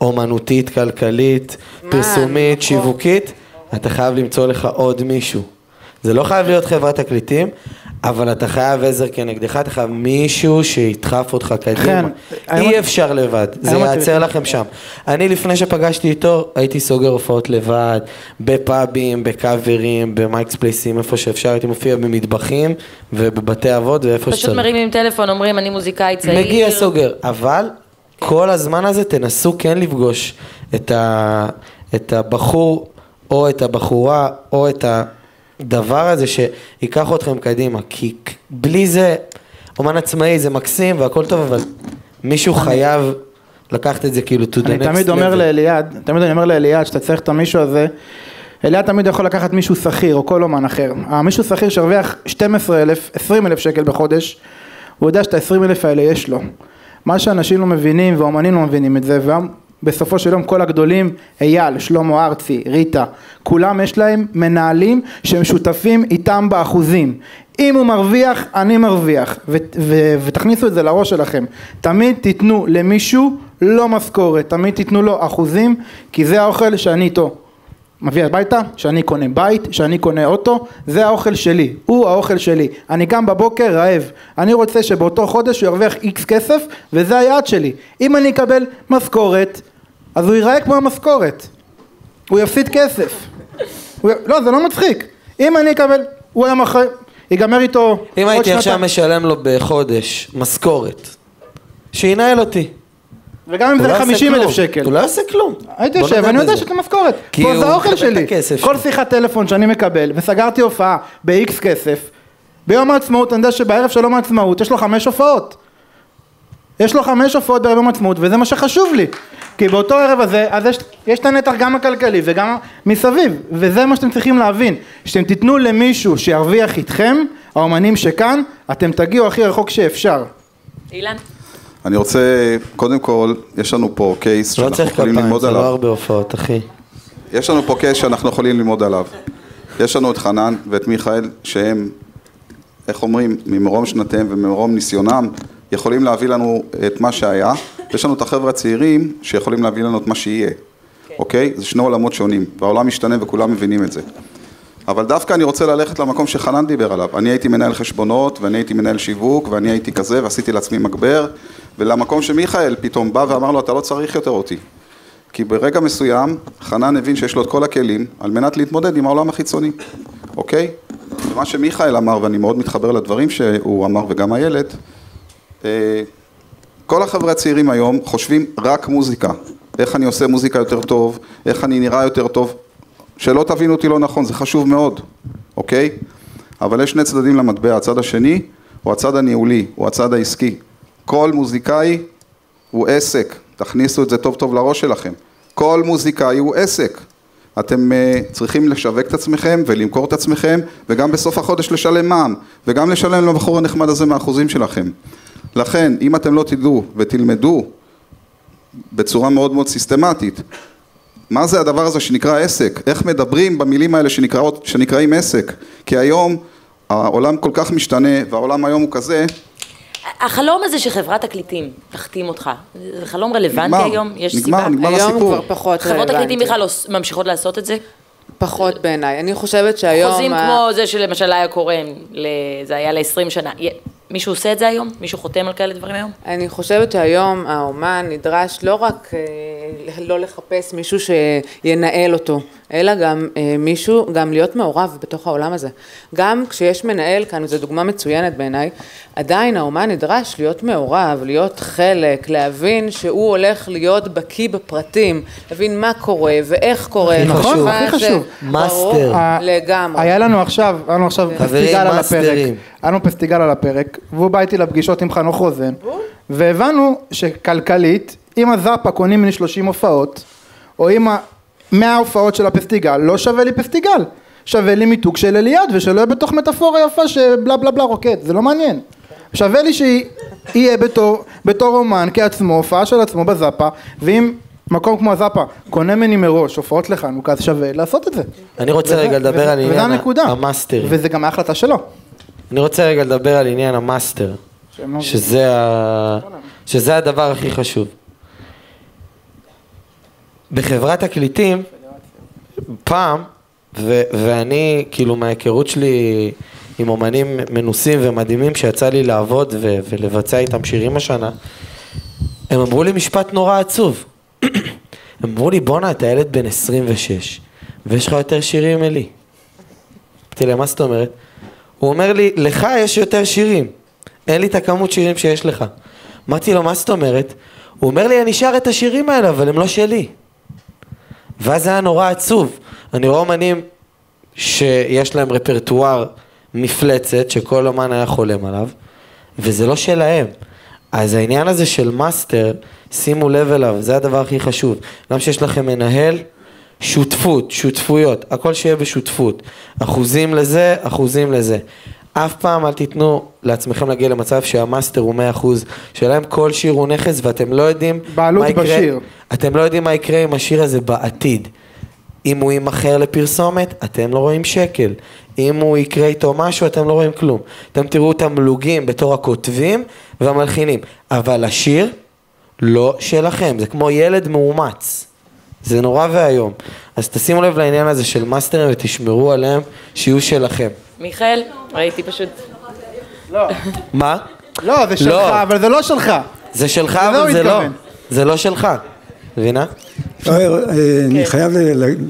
אומנותית, כלכלית, פרסומית, נכון. שיווקית, אתה חייב למצוא לך עוד מישהו. זה לא חייב להיות חברת תקליטים, אבל אתה חייב עזר כנגדך, אתה חייב מישהו שידחף אותך קדימה. היום- אי אפשר לבד, זה ייעצר לכם שם. אני לפני שפגשתי איתו, הייתי סוגר הופעות לבד, בפאבים, בקאברים, במייקס פלייסים, איפה שאפשר, הייתי מופיע במטבחים ובבתי אבות ואיפה פשוט שצריך. מרימים טלפון, אומרים אני מוזיקאי צעיר. מגיע סוגר, אבל כל הזמן הזה תנסו כן לפגוש את, ה, את הבחור או את הבחורה או את הדבר הזה שייקח אתכם קדימה, כי בלי זה, אומן עצמאי זה מקסים והכל טוב, אבל מישהו חייב לקחת את זה כאילו to the אני next תמיד אומר level. לאליעד, תמיד אני אומר לאליעד שאתה צריך את המישהו הזה, אליעד תמיד יכול לקחת מישהו שכיר או כל אומן אחר. המישהו שכיר שהרוויח 12 אלף, 20 אלף שקל בחודש, הוא יודע שאת ה-20 אלף האלה יש לו. מה שאנשים לא מבינים ואומנים לא מבינים את זה, ובסופו של יום כל הגדולים, אייל, שלמה ארצי, ריטה, כולם יש להם מנהלים שהם שותפים איתם באחוזים. אם הוא מרוויח, אני מרוויח, ו- ו- ותכניסו את זה לראש שלכם. תמיד תיתנו למישהו לא משכורת, תמיד תיתנו לו אחוזים, כי זה האוכל שאני איתו מביא הביתה, שאני קונה בית, שאני קונה אוטו, זה האוכל שלי, הוא האוכל שלי. אני קם בבוקר רעב, אני רוצה שבאותו חודש הוא ירוויח איקס כסף, וזה היעד שלי. אם אני אקבל משכורת, אז הוא ייראה כמו המשכורת. הוא יפסיד כסף. הוא... י- לא, זה לא מצחיק. אם אני אקבל, הוא היום אחרי, ייגמר איתו אם הייתי עכשיו. משלם לו בחודש משכורת, שינהל אותי. וגם אם זה לא יעשה 50 אלף. שקל. הוא לא יעשה כלום. הייתי יושב, נודה אני יודע בזה. שזה משכורת. כי פה הוא זה האוכל מקבל את שלי. כל. שיחת טלפון שאני מקבל, וסגרתי הופעה ב-X כסף, ביום העצמאות אני יודע שבערב של יום העצמאות יש לו חמש הופעות. יש לו חמש הופעות בערב יום העצמאות, וזה מה שחשוב לי. כי באותו ערב הזה, אז יש, יש את הנתח גם הכלכלי וגם מסביב, וזה מה שאתם צריכים להבין, שאתם תיתנו למישהו שירוויח איתכם, האומנים שכאן, אתם תגיעו הכי רחוק שאפשר. אילן? אני רוצה, קודם כל, יש לנו פה קייס לא שאנחנו צריך יכולים כפיים, ללמוד זה לא עליו. הרבה הופעות, אחי. יש לנו פה קייס שאנחנו יכולים ללמוד עליו. יש לנו את חנן ואת מיכאל, שהם, איך אומרים, ממרום שנותיהם וממרום ניסיונם, יכולים להביא לנו את מה שהיה. יש לנו את החבר'ה הצעירים שיכולים להביא לנו את מה שיהיה, אוקיי? זה שני עולמות שונים, והעולם משתנה וכולם מבינים את זה. אבל דווקא אני רוצה ללכת למקום שחנן דיבר עליו. אני הייתי מנהל חשבונות, ואני הייתי מנהל שיווק, ואני הייתי כזה, ועשיתי לעצמי מגבר, ולמקום שמיכאל פתאום בא ואמר לו, אתה לא צריך יותר אותי. כי ברגע מסוים, חנן הבין שיש לו את כל הכלים על מנת להתמודד עם העולם החיצוני, אוקיי? ומה שמיכאל אמר, ואני מאוד מתחבר לדברים שהוא אמר, וגם הילד, אה, כל החבר'ה הצעירים היום חושבים רק מוזיקה. איך אני עושה מוזיקה יותר טוב, איך אני נראה יותר טוב. שלא תבינו אותי לא נכון, זה חשוב מאוד, אוקיי? אבל יש שני צדדים למטבע, הצד השני הוא הצד הניהולי, הוא הצד העסקי. כל מוזיקאי הוא עסק, תכניסו את זה טוב טוב לראש שלכם. כל מוזיקאי הוא עסק. אתם uh, צריכים לשווק את עצמכם ולמכור את עצמכם וגם בסוף החודש לשלם מע"מ וגם לשלם לבחור הנחמד הזה מהאחוזים שלכם. לכן, אם אתם לא תדעו ותלמדו בצורה מאוד מאוד סיסטמטית מה זה הדבר הזה שנקרא עסק? איך מדברים במילים האלה שנקראות, שנקראים עסק? כי היום העולם כל כך משתנה והעולם היום הוא כזה החלום הזה שחברת תקליטים תחתים אותך, זה חלום רלוונטי נגמר, היום? יש נגמר, סיבה? נגמר היום הסיפור. כבר פחות חברות תקליטים רלוונטי. בכלל לא- ממשיכות לעשות את זה? פחות בעיניי. אני חושבת שהיום... חוזים ה- כמו זה שלמשל היה קורה, זה היה ל-20 שנה. מישהו עושה את זה היום? מישהו חותם על כאלה דברים היום? אני חושבת שהיום האומן נדרש לא רק אה, לא לחפש מישהו שינהל אותו, אלא גם אה, מישהו, גם להיות מעורב בתוך העולם הזה. גם כשיש מנהל כאן, וזו דוגמה מצוינת בעיניי, עדיין האומן נדרש להיות מעורב, להיות חלק, להבין שהוא הולך להיות בקיא בפרטים, להבין מה קורה ואיך קורה. נכון, הכי זה- חשוב. מאסטר. ברור, ה- לגמרי. היה לנו עכשיו, היה לנו עכשיו פסטיגל על הפרק, מאסטרים. היה לנו פסטיגל על הפרק, והוא בא איתי לפגישות עם חנוך רוזן, והבנו שכלכלית, אם הזאפה קונים ממני 30 הופעות, או אם ה- 100 הופעות של הפסטיגל, לא שווה לי פסטיגל, שווה לי מיתוג של אליעד, ושלא יהיה בתוך מטאפורה יפה שבלה בלה בלה רוקד, זה לא מעניין. שווה לי שיהיה בתור, בתור אומן כעצמו, הופעה של עצמו בזאפה, ואם מקום כמו הזאפה קונה ממני מראש הופעות לחנוכה, אז שווה לעשות את זה. אני רוצה וזה- רגע לדבר וזה- על עניין. המאסטרים. וזה גם ההחלטה שלו. אני רוצה רגע לדבר על עניין המאסטר, לא- שזה, ה... שזה הדבר הכי חשוב. בחברת תקליטים, פעם, ו- ואני, כאילו מההיכרות שלי עם אומנים מנוסים ומדהימים שיצא לי לעבוד ו- ולבצע איתם שירים השנה, הם אמרו לי משפט נורא עצוב. אמרו לי, בואנה, אתה ילד בן 26, ויש לך יותר שירים מלי. אמרתי להם, מה זאת אומרת? הוא אומר לי, לך יש יותר שירים, אין לי את הכמות שירים שיש לך. אמרתי לו, מה זאת אומרת? הוא אומר לי, אני שר את השירים האלה, אבל הם לא שלי. ואז זה היה נורא עצוב. אני רואה אומנים שיש להם רפרטואר מפלצת, שכל אומן היה חולם עליו, וזה לא שלהם. אז העניין הזה של מאסטר, שימו לב אליו, זה הדבר הכי חשוב. גם שיש לכם מנהל, שותפות, שותפויות, הכל שיהיה בשותפות. אחוזים לזה, אחוזים לזה. אף פעם אל תיתנו לעצמכם להגיע למצב שהמאסטר הוא 100%, שלהם כל שיר הוא נכס ואתם לא יודעים בעלות מה יקרה, בשיר. אתם לא יודעים מה יקרה עם השיר הזה בעתיד. אם הוא יימכר לפרסומת, אתם לא רואים שקל. אם הוא יקרה איתו משהו, אתם לא רואים כלום. אתם תראו תמלוגים בתור הכותבים והמלחינים. אבל השיר לא שלכם, זה כמו ילד מאומץ. זה נורא ואיום. אז תשימו לב לעניין הזה של מאסטרים ותשמרו עליהם שיהיו שלכם. מיכאל, ראיתי פשוט... מה? לא, זה שלך, לא. אבל זה לא שלך. זה שלך, אבל זה לא. זה לא שלך. מבינה? אה, אה, אני חייב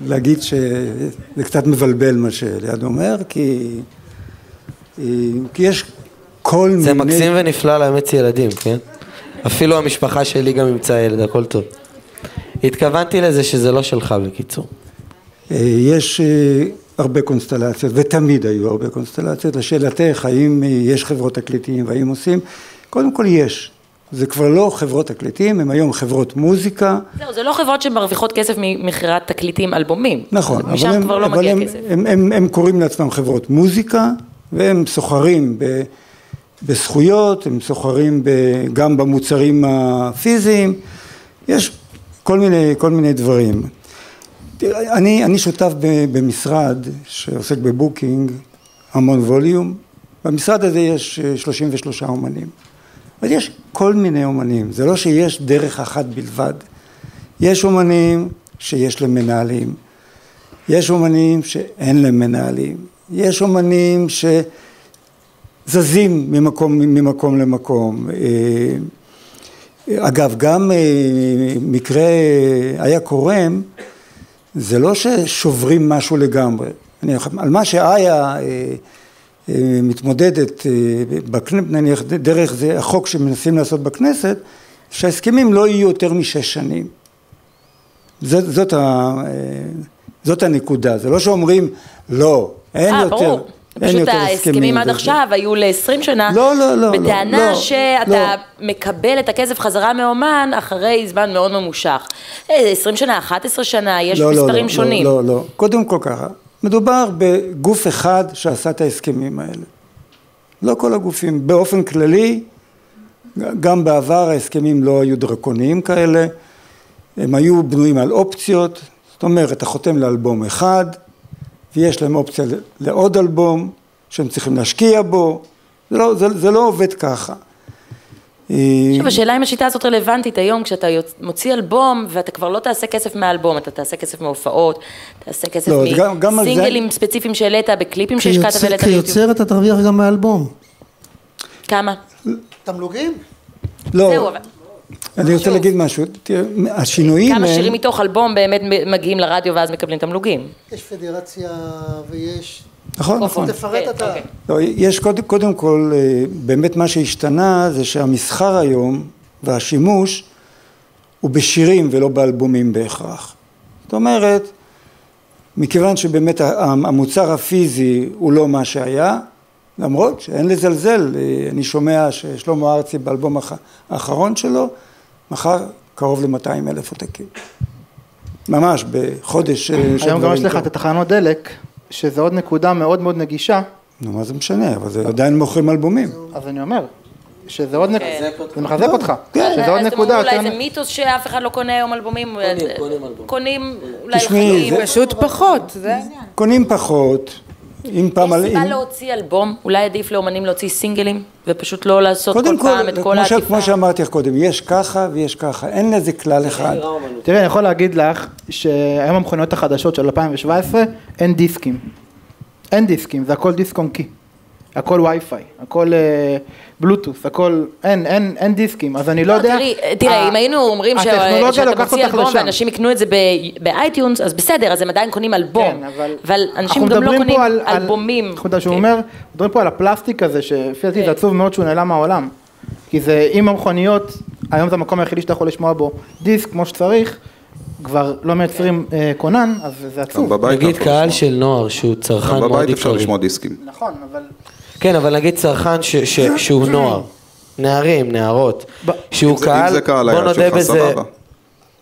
להגיד שזה קצת מבלבל מה שליעד אומר, כי אה, יש כל מיני... זה מקסים ונפלא לאמץ ילדים, כן? אפילו המשפחה שלי גם אימצה ילד, הכל טוב. התכוונתי לזה שזה לא שלך בקיצור. אה, יש הרבה קונסטלציות, ותמיד היו הרבה קונסטלציות. לשאלתך, האם יש חברות תקליטים והאם עושים? קודם כל יש. זה כבר לא חברות תקליטים, הם היום חברות מוזיקה. זהו, זה לא חברות שמרוויחות כסף ממכירת תקליטים, אלבומים. נכון, משם הם, כבר לא אבל הם, כסף. הם, הם, הם קוראים לעצמם חברות מוזיקה, והם סוחרים ב, בזכויות, הם סוחרים ב, גם במוצרים הפיזיים, יש כל מיני, כל מיני דברים. אני, אני שותף ב, במשרד שעוסק בבוקינג, המון ווליום, במשרד הזה יש אה, 33 אומנים. אז יש כל מיני אומנים, זה לא שיש דרך אחת בלבד. יש אומנים שיש להם מנהלים, יש אומנים שאין להם מנהלים, יש אומנים שזזים ממקום, ממקום למקום. אה, אגב, גם אה, מקרה איה קורם, זה לא ששוברים משהו לגמרי. אני, על מה שאיה אה, מתמודדת, אה, נניח דרך זה החוק שמנסים לעשות בכנסת, שההסכמים לא יהיו יותר משש שנים. זאת, זאת, ה, אה, זאת הנקודה, זה לא שאומרים לא, אין אה, יותר, ברור. אין פשוט יותר ההסכמים עד. עכשיו היו ל-20 שנה, לא, לא, לא, לא, בטענה לא, שאתה מקבל את הכסף חזרה מאומן אחרי זמן מאוד ממושך. אה, 20 שנה, 11 שנה, יש לא, לא, מספרים לא, שונים. לא, לא, לא, קודם כל ככה, מדובר בגוף אחד שעשה את ההסכמים האלה. לא כל הגופים, באופן כללי, גם בעבר ההסכמים לא היו דרקוניים כאלה, הם היו בנויים על אופציות, זאת אומרת, אתה חותם לאלבום אחד, ויש להם אופציה לעוד אלבום, שהם צריכים להשקיע בו, זה לא, זה, זה לא עובד ככה. אה, עכשיו, השאלה אם השיטה הזאת רלוונטית היום, כשאתה מוציא אלבום, ואתה כבר לא תעשה כסף מהאלבום, אתה תעשה כסף מהופעות, תעשה כסף לא, על זה- מסינגלים ספציפיים שהעלית, בקליפים שהשקעת והעלית ליוטיוב. כיוצר אתה תרוויח גם מהאלבום. כמה? תמלוגים? לא, זהו, אבל... אני רוצה. להגיד משהו, השינויים כמה שירים מתוך אלבום באמת מגיעים לרדיו ואז מקבלים תמלוגים? יש פדרציה ויש... נכון, נכון. תפרט כן, אתה. אוקיי. לא, יש קודם, קודם כל, אה, באמת מה שהשתנה זה שהמסחר היום והשימוש הוא בשירים ולא באלבומים בהכרח. זאת אומרת, מכיוון שבאמת המוצר הפיזי הוא לא מה שהיה, למרות שאין לזלזל, אה, אני שומע ששלמה ארצי באלבום האח- האחרון שלו מכר קרוב ל-200 אלף עותקים. ממש בחודש אה, היום גם יש לך. את התחנות דלק, שזה עוד נקודה מאוד מאוד נגישה, נו, מה זה משנה, אבל זה עדיין מוכרים אלבומים. אז אני אומר, שזה עוד נקודה. זה מחזק אותך, כן. שזה עוד אז אתם נקודה אומרים. אולי זה מיתוס שאף אחד לא קונה היום אלבומים? קונים, קונים אלבום. קונים אולי. זה- פשוט פחות, זה העניין. קונים פחות, אם פעם... יש סיבה אם- להוציא אלבום? אולי עדיף לאומנים להוציא סינגלים? ופשוט לא לעשות כל קודם כל, פעם את כל העטיפה? כמו שאמרתי לך קודם, יש ככה ויש ככה, אין לזה כלל אחד. תראה, אני יכול להגיד לך שהיום המכוניות החדשות של 2017 אין דיסקים. אין דיסקים, זה הכל דיסק און קי. הכל וי-פיי, הכל אה, בלוטות', הכל, אין, אין, אין דיסקים, אז אני לא לא, יודע... תראי, תראה, אם היינו אומרים שאתה מוציא אלבום לשם. ואנשים יקנו את זה ב- ב iTunes, אז בסדר, אז הם עדיין קונים אלבום. כן, אבל... אבל אנשים גם לא מדברים קונים פה על- על- אלבומים. אנחנו יודעים שהוא כן. אומר, מדברים פה על הפלסטיק הזה, שלפי דעתי כן. זה עצוב מאוד שהוא נעלם מהעולם. כי זה, אם המכוניות, היום זה המקום היחידי שאתה יכול לשמוע בו דיסק כמו שצריך, כבר לא מייצרים אה, כונן, אז זה גם עצוב. נגיד קהל. של נוער שהוא צרכן גם מאוד בבית אפשר עיקרי. לשמוע דיסקים. נכון, אבל... כן, אבל נגיד צרכן ש- ש- שהוא נוער, נערים, נערות, שהוא קהל, זה קהל בוא נודה בזה, סבבה.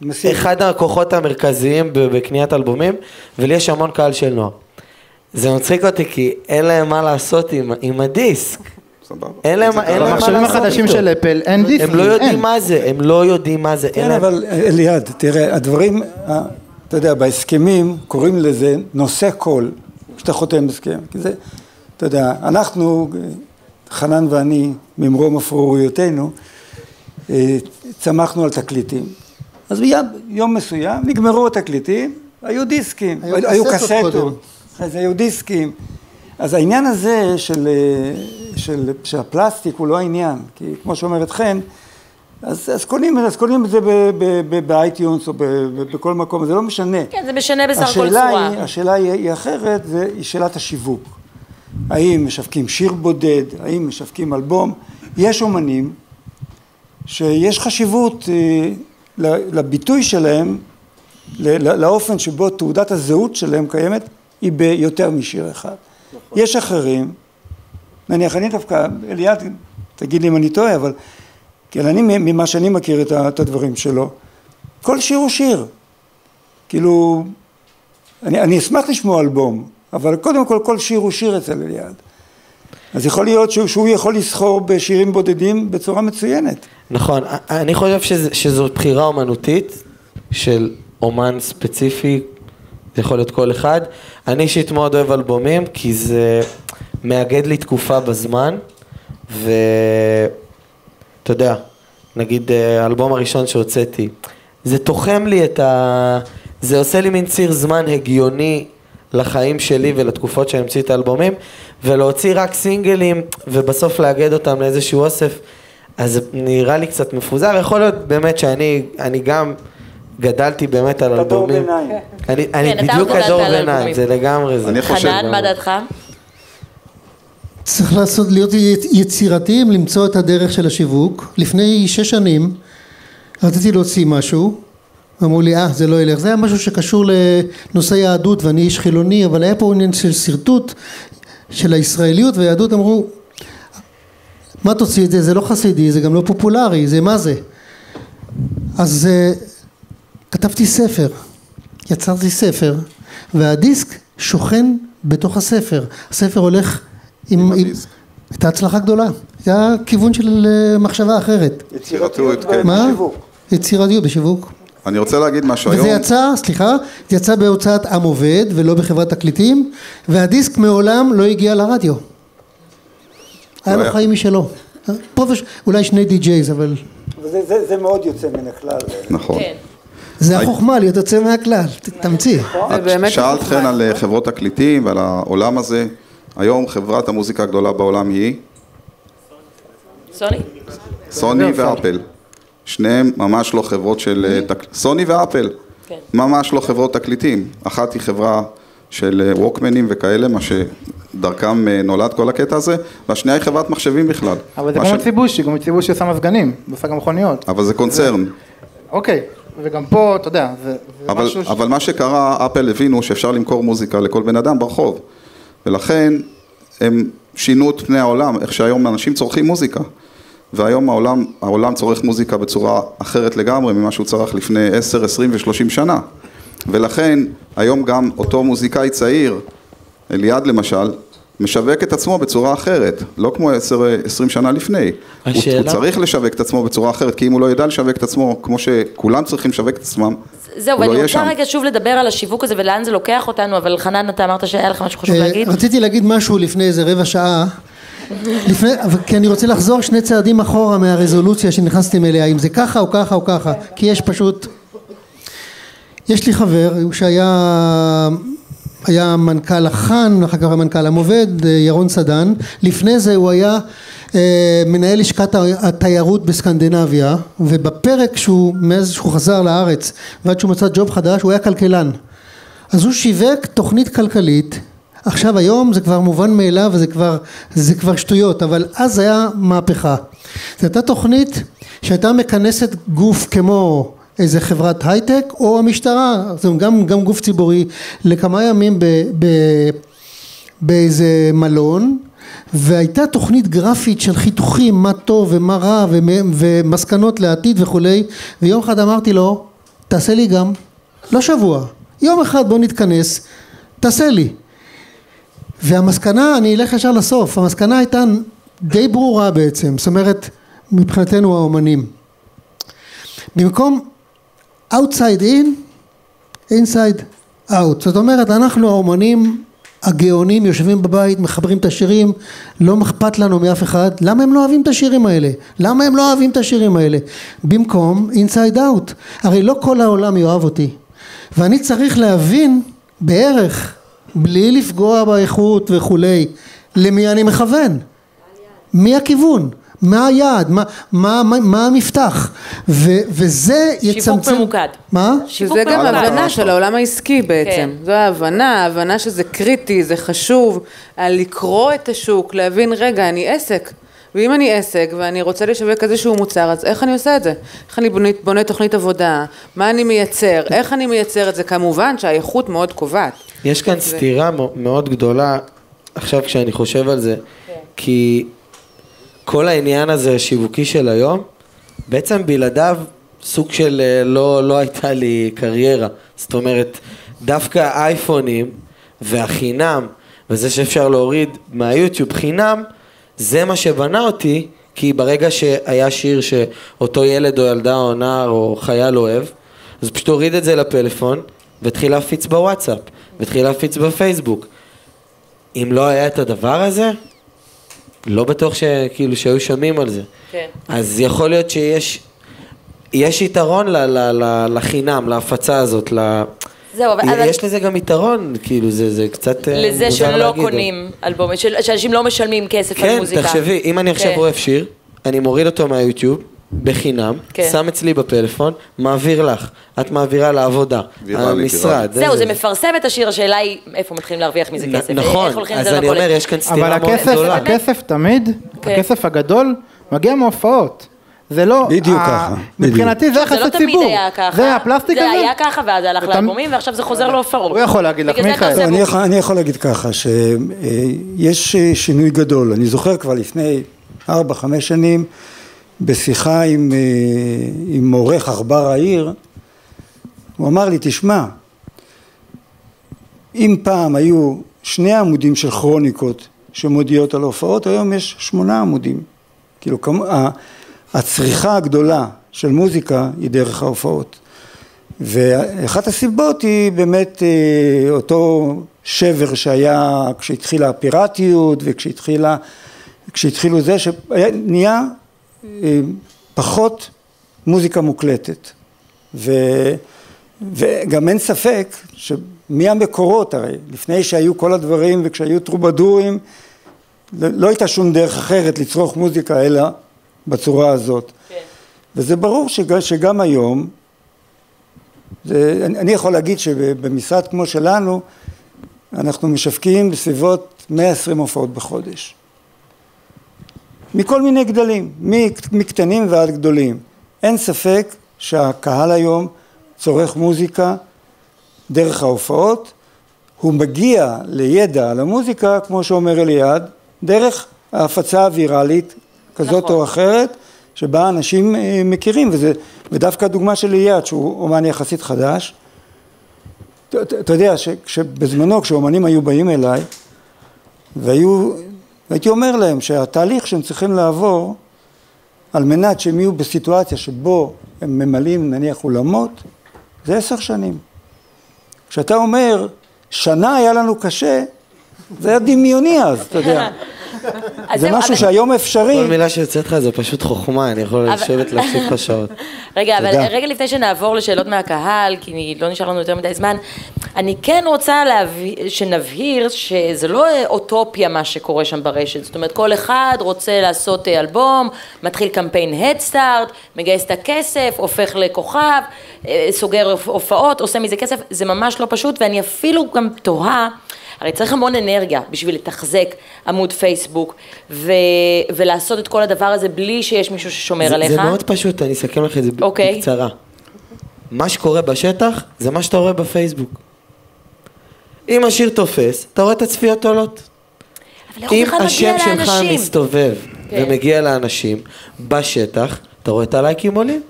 מסכים. אחד הכוחות המרכזיים ב- בקניית אלבומים, ולי יש המון קהל של נוער. זה מצחיק אותי כי אין להם מה לעשות עם, עם הדיסק. סבבה. אין להם- מה במחשבים לעשות החדשים איתו. של אפל אין דיסקים, הם לא יודעים. מה זה, הם לא יודעים מה זה. כן, אבל אליעד, תראה, הדברים, אתה יודע, בהסכמים קוראים לזה נושא קול, כשאתה חותם הסכם. כי זה, אתה יודע, אנחנו, חנן ואני, ממרום אפרוריותנו, אה, צמחנו על תקליטים. אז ביום יום מסוים נגמרו התקליטים, היו דיסקים, היו היו קסטות זה היו דיסקים. אז העניין הזה של, אה, של, שהפלסטיק הוא לא העניין, כי כמו שאומרת חן, אז, אז, קונים, אז קונים את זה ב iTunes או ב- ב- בכל מקום, זה לא משנה. כן, זה משנה בסך הכל השאלה צורה. היא, השאלה היא, היא אחרת, זה, היא שאלת השיווק. האם משווקים שיר בודד, האם משווקים אלבום? יש אומנים שיש חשיבות אה, לביטוי שלהם, לאופן שבו תעודת הזהות שלהם קיימת, היא ביותר משיר אחד. יש אחרים, נניח אני דווקא, אליעד, תגיד לי אם אני טועה, אבל כן, אני ממה שאני מכיר את הדברים שלו, כל שיר הוא שיר. כאילו, אני, אני אשמח לשמוע אלבום, אבל קודם כל כל שיר הוא שיר אצל אליעד. אז יכול להיות שהוא, שהוא יכול לסחור בשירים בודדים בצורה מצוינת. נכון, אני חושב שזה, שזו בחירה אומנותית של אומן ספציפי, זה יכול להיות כל אחד. אני אישית מאוד אוהב אלבומים, כי זה מאגד לי תקופה בזמן, ואתה יודע, נגיד אה, האלבום הראשון שהוצאתי, זה תוחם לי את ה... זה עושה לי מין ציר זמן הגיוני לחיים שלי ולתקופות שאני מוציא את האלבומים, ולהוציא רק סינגלים ובסוף לאגד אותם לאיזשהו אוסף, אז זה נראה לי קצת מפוזר, יכול להיות באמת שאני אני גם גדלתי באמת על אתה דור אלבומים. ביניים. אני, אני כן, אתה בדיוק הדור ביניים. זה לגמרי זה. אני חושב- חנן, מה דעתך? צריך לעשות, להיות יצירתיים, למצוא את הדרך של השיווק. לפני שש שנים רציתי להוציא משהו, אמרו לי, אה, זה לא ילך. זה היה משהו שקשור לנושא יהדות, ואני איש חילוני, אבל היה פה עניין של שרטוט של הישראליות והיהדות, אמרו, מה תוציא את זה? זה לא חסידי, זה גם לא פופולרי, זה מה זה? אז uh, כתבתי ספר, יצרתי ספר, והדיסק שוכן בתוך הספר. הספר הולך עם... עם. הייתה הצלחה גדולה. זה היה כיוון של אה, מחשבה אחרת. יצירתיות, כן. מה? יצירתיות בשיווק. אני רוצה להגיד משהו וזה היום. יצא, סליחה, זה יצא בהוצאת עם עובד ולא בחברת תקליטים, והדיסק מעולם לא הגיע לרדיו. היה לו. חיים משלו. פה וש... אולי שני די-ג'ייז, אבל וזה זה, זה מאוד יוצא מן הכלל. נכון. כן. זה החוכמה להיות יוצא מהכלל, תמציא. זה באמת שאלת. חן על אה, חברות תקליטים ועל העולם הזה. היום חברת המוזיקה הגדולה בעולם היא סוני? סוני ואפל. שניהם ממש לא חברות של אה, תק... סוני ואפל, כן. ממש לא חברות תקליטים. אחת היא חברה של אה, ווקמנים וכאלה, מה שדרכם אה, נולד כל הקטע הזה, והשנייה היא חברת מחשבים בכלל. אבל זה כמו ש- מיציבושי, גם מיציבושי עושה מזגנים, ועושה גם מכוניות. אבל זה קונצרן. אוקיי, וגם פה, אתה יודע, זה זה אבל, משהו ש... אבל מה שקרה, אפל הבינו שאפשר למכור מוזיקה לכל בן אדם ברחוב, ולכן הם שינו את פני העולם, איך שהיום אנשים צורכים מוזיקה, והיום העולם, העולם צורך מוזיקה בצורה אחרת לגמרי ממה שהוא צרך לפני 10, 20 ו-30 שנה, ולכן היום גם אותו מוזיקאי צעיר, אליעד למשל, משווק את עצמו בצורה אחרת, לא כמו 10, 20 שנה לפני. השאלה- הוא צריך לשווק את עצמו בצורה אחרת, כי אם הוא לא ידע לשווק את עצמו כמו שכולם צריכים לשווק את עצמם, זהו, הוא לא ואני יהיה רוצה שם. רגע שוב לדבר על השיווק הזה ולאן זה לוקח אותנו, אבל חנן, אתה אמרת שהיה לך משהו חשוב אה, להגיד? רציתי להגיד משהו לפני איזה רבע שעה, לפני, כי אני רוצה לחזור שני צעדים אחורה מהרזולוציה שנכנסתם אליה, אם זה ככה או ככה או ככה, כי יש פשוט, יש לי חבר שהיה היה מנכ"ל החאן, אחר כך המנכ"ל המובד, ירון סדן, לפני זה הוא היה אה, מנהל לשכת התיירות בסקנדינביה, ובפרק שהוא, מאז שהוא חזר לארץ ועד שהוא מצא ג'וב חדש, הוא היה כלכלן. אז הוא שיווק תוכנית כלכלית, עכשיו היום זה כבר מובן מאליו וזה כבר, זה כבר שטויות, אבל אז היה מהפכה. זו הייתה תוכנית שהייתה מכנסת גוף כמו איזה חברת הייטק או המשטרה, אומרת, גם, גם גוף ציבורי, לכמה ימים ב, ב, באיזה מלון והייתה תוכנית גרפית של חיתוכים מה טוב ומה רע ומ- ומסקנות לעתיד וכולי ויום אחד אמרתי לו תעשה לי גם. לא שבוע. יום אחד בוא נתכנס תעשה לי והמסקנה אני אלך ישר לסוף המסקנה הייתה די ברורה בעצם זאת אומרת מבחינתנו האומנים. במקום outside in inside out. זאת אומרת אנחנו האומנים הגאונים יושבים בבית מחברים את השירים לא אכפת לנו מאף אחד. למה הם לא אוהבים את השירים האלה? למה הם לא אוהבים את השירים האלה? במקום inside out. הרי לא כל העולם יאהב אותי. ואני צריך להבין בערך בלי לפגוע באיכות וכולי למי אני מכוון מי הכיוון מה היעד מה, מה, מה, מה המפתח ו, וזה יצמצם ממוקד. מה? שיווק שזה גם ממוקד. הבנה של העולם העסקי בעצם. כן. זו ההבנה, ההבנה שזה קריטי, זה חשוב, על לקרוא את השוק, להבין, רגע, אני עסק. ואם אני עסק ואני רוצה לשווק איזשהו מוצר, אז איך אני עושה את זה? איך אני בונה, בונה תוכנית עבודה? מה אני מייצר? איך אני מייצר את זה? כמובן שהאיכות מאוד קובעת. יש כאן סתירה מ- מאוד גדולה, עכשיו כשאני חושב על זה, כי כל העניין הזה השיווקי של היום, בעצם בלעדיו סוג של אה, לא, לא הייתה לי קריירה. זאת אומרת, דווקא האייפונים והחינם, וזה שאפשר להוריד מהיוטיוב חינם, זה מה שבנה אותי, כי ברגע שהיה שיר שאותו ילד או ילדה או נער או חייל אוהב, אז פשוט הוריד את זה לפלאפון, והתחיל להפיץ בוואטסאפ, והתחיל להפיץ בפייסבוק. אם לא היה את הדבר הזה, לא בטוח שכאילו שהיו שומעים על זה. כן. אז יכול להיות שיש יש יתרון ל, ל, ל, לחינם, להפצה הזאת, ל... זהו, אבל... אבל- יש לזה גם יתרון, כאילו זה, זה קצת אה, לזה מוזר שלא להגיד, קונים אלבום, של- שאנשים לא משלמים כסף על כן, מוזיקה. תחשבי, אם אני עכשיו כן. אוהב שיר, אני מוריד אותו מהיוטיוב, בחינם, כן. שם אצלי בפלאפון, מעביר לך, את מעבירה לעבודה, המשרד. זהו, זה מפרסם את השיר, השאלה היא איפה מתחילים להרוויח מזה כסף. נכון, אז לזה אני למכולת. אומר, יש כאן אבל סתירה מאוד הכסף, גדולה. הכסף תמיד, כן. הכסף הגדול, מגיע מהופעות. זה לא... בדיוק ה- ככה, מבחינתי זה זה יחסי לא ציבור. תמיד היה ככה. זה הפלסטיק הזה. זה היה ככה, ואז זה הלך לאלבומים, ועכשיו זה חוזר להופעות. הוא יכול להגיד לך, זה מיכאל. לא, אני. יכול, להגיד ככה, שיש שינוי גדול. אני זוכר כבר לפני ארבע, חמש שנים, בשיחה עם, אה, עם עורך עכבר העיר, הוא אמר לי, תשמע, אם פעם היו שני עמודים של כרוניקות שמודיעות על הופעות, היום יש שמונה עמודים. כאילו, הצריכה הגדולה של מוזיקה היא דרך ההופעות. ואחת הסיבות היא באמת אה, אותו שבר שהיה כשהתחילה הפיראטיות וכשהתחילה, כשהתחילו זה שנהיה אה, פחות מוזיקה מוקלטת ו, וגם אין ספק שמהמקורות הרי לפני שהיו כל הדברים וכשהיו טרובדורים לא לא הייתה שום דרך אחרת לצרוך מוזיקה אלא בצורה הזאת כן. וזה ברור שג, שגם היום, זה, אני, אני יכול להגיד שבמשרד כמו שלנו, אנחנו משווקים בסביבות 120 הופעות בחודש. מכל מיני גדלים, מקטנים ועד גדולים. אין ספק שהקהל היום צורך מוזיקה דרך ההופעות, הוא מגיע לידע על המוזיקה, כמו שאומר אליעד, דרך ההפצה הוויראלית כזאת נכון. או אחרת, שבה אנשים אה, מכירים, וזה, ודווקא הדוגמה של אליעד, שהוא אומן יחסית חדש, אתה יודע שבזמנו כשאומנים היו באים אליי והיו, הייתי אומר להם שהתהליך שהם צריכים לעבור על מנת שהם יהיו בסיטואציה שבו הם ממלאים נניח אולמות זה עשר שנים. כשאתה אומר שנה היה לנו קשה זה היה דמיוני אז, אתה יודע. זה משהו שהיום אפשרי. כל מילה שיוצאת לך זה פשוט חוכמה, אני יכול לשבת להקשיב לך שעות. רגע, אבל רגע לפני שנעבור לשאלות מהקהל, כי לא נשאר לנו יותר מדי זמן, אני כן רוצה שנבהיר שזה לא אוטופיה מה שקורה שם ברשת, זאת אומרת כל אחד רוצה לעשות אה, אלבום, מתחיל קמפיין הדסטארט, מגייס את הכסף, הופך לכוכב, אה, סוגר הופעות, עושה מזה כסף, זה ממש לא פשוט ואני אפילו גם תוהה הרי צריך המון אנרגיה בשביל לתחזק עמוד פייסבוק ו- ולעשות את כל הדבר הזה בלי שיש מישהו ששומר זה, עליך. זה מאוד פשוט, אני אסכם לך את זה okay. אוקיי. בקצרה. מה שקורה בשטח זה מה שאתה רואה בפייסבוק. אם השיר תופס, אתה רואה את הצפיות עולות. אם השם שלך מסתובב okay. כן. ומגיע לאנשים בשטח, אתה רואה את הלייקים עולים.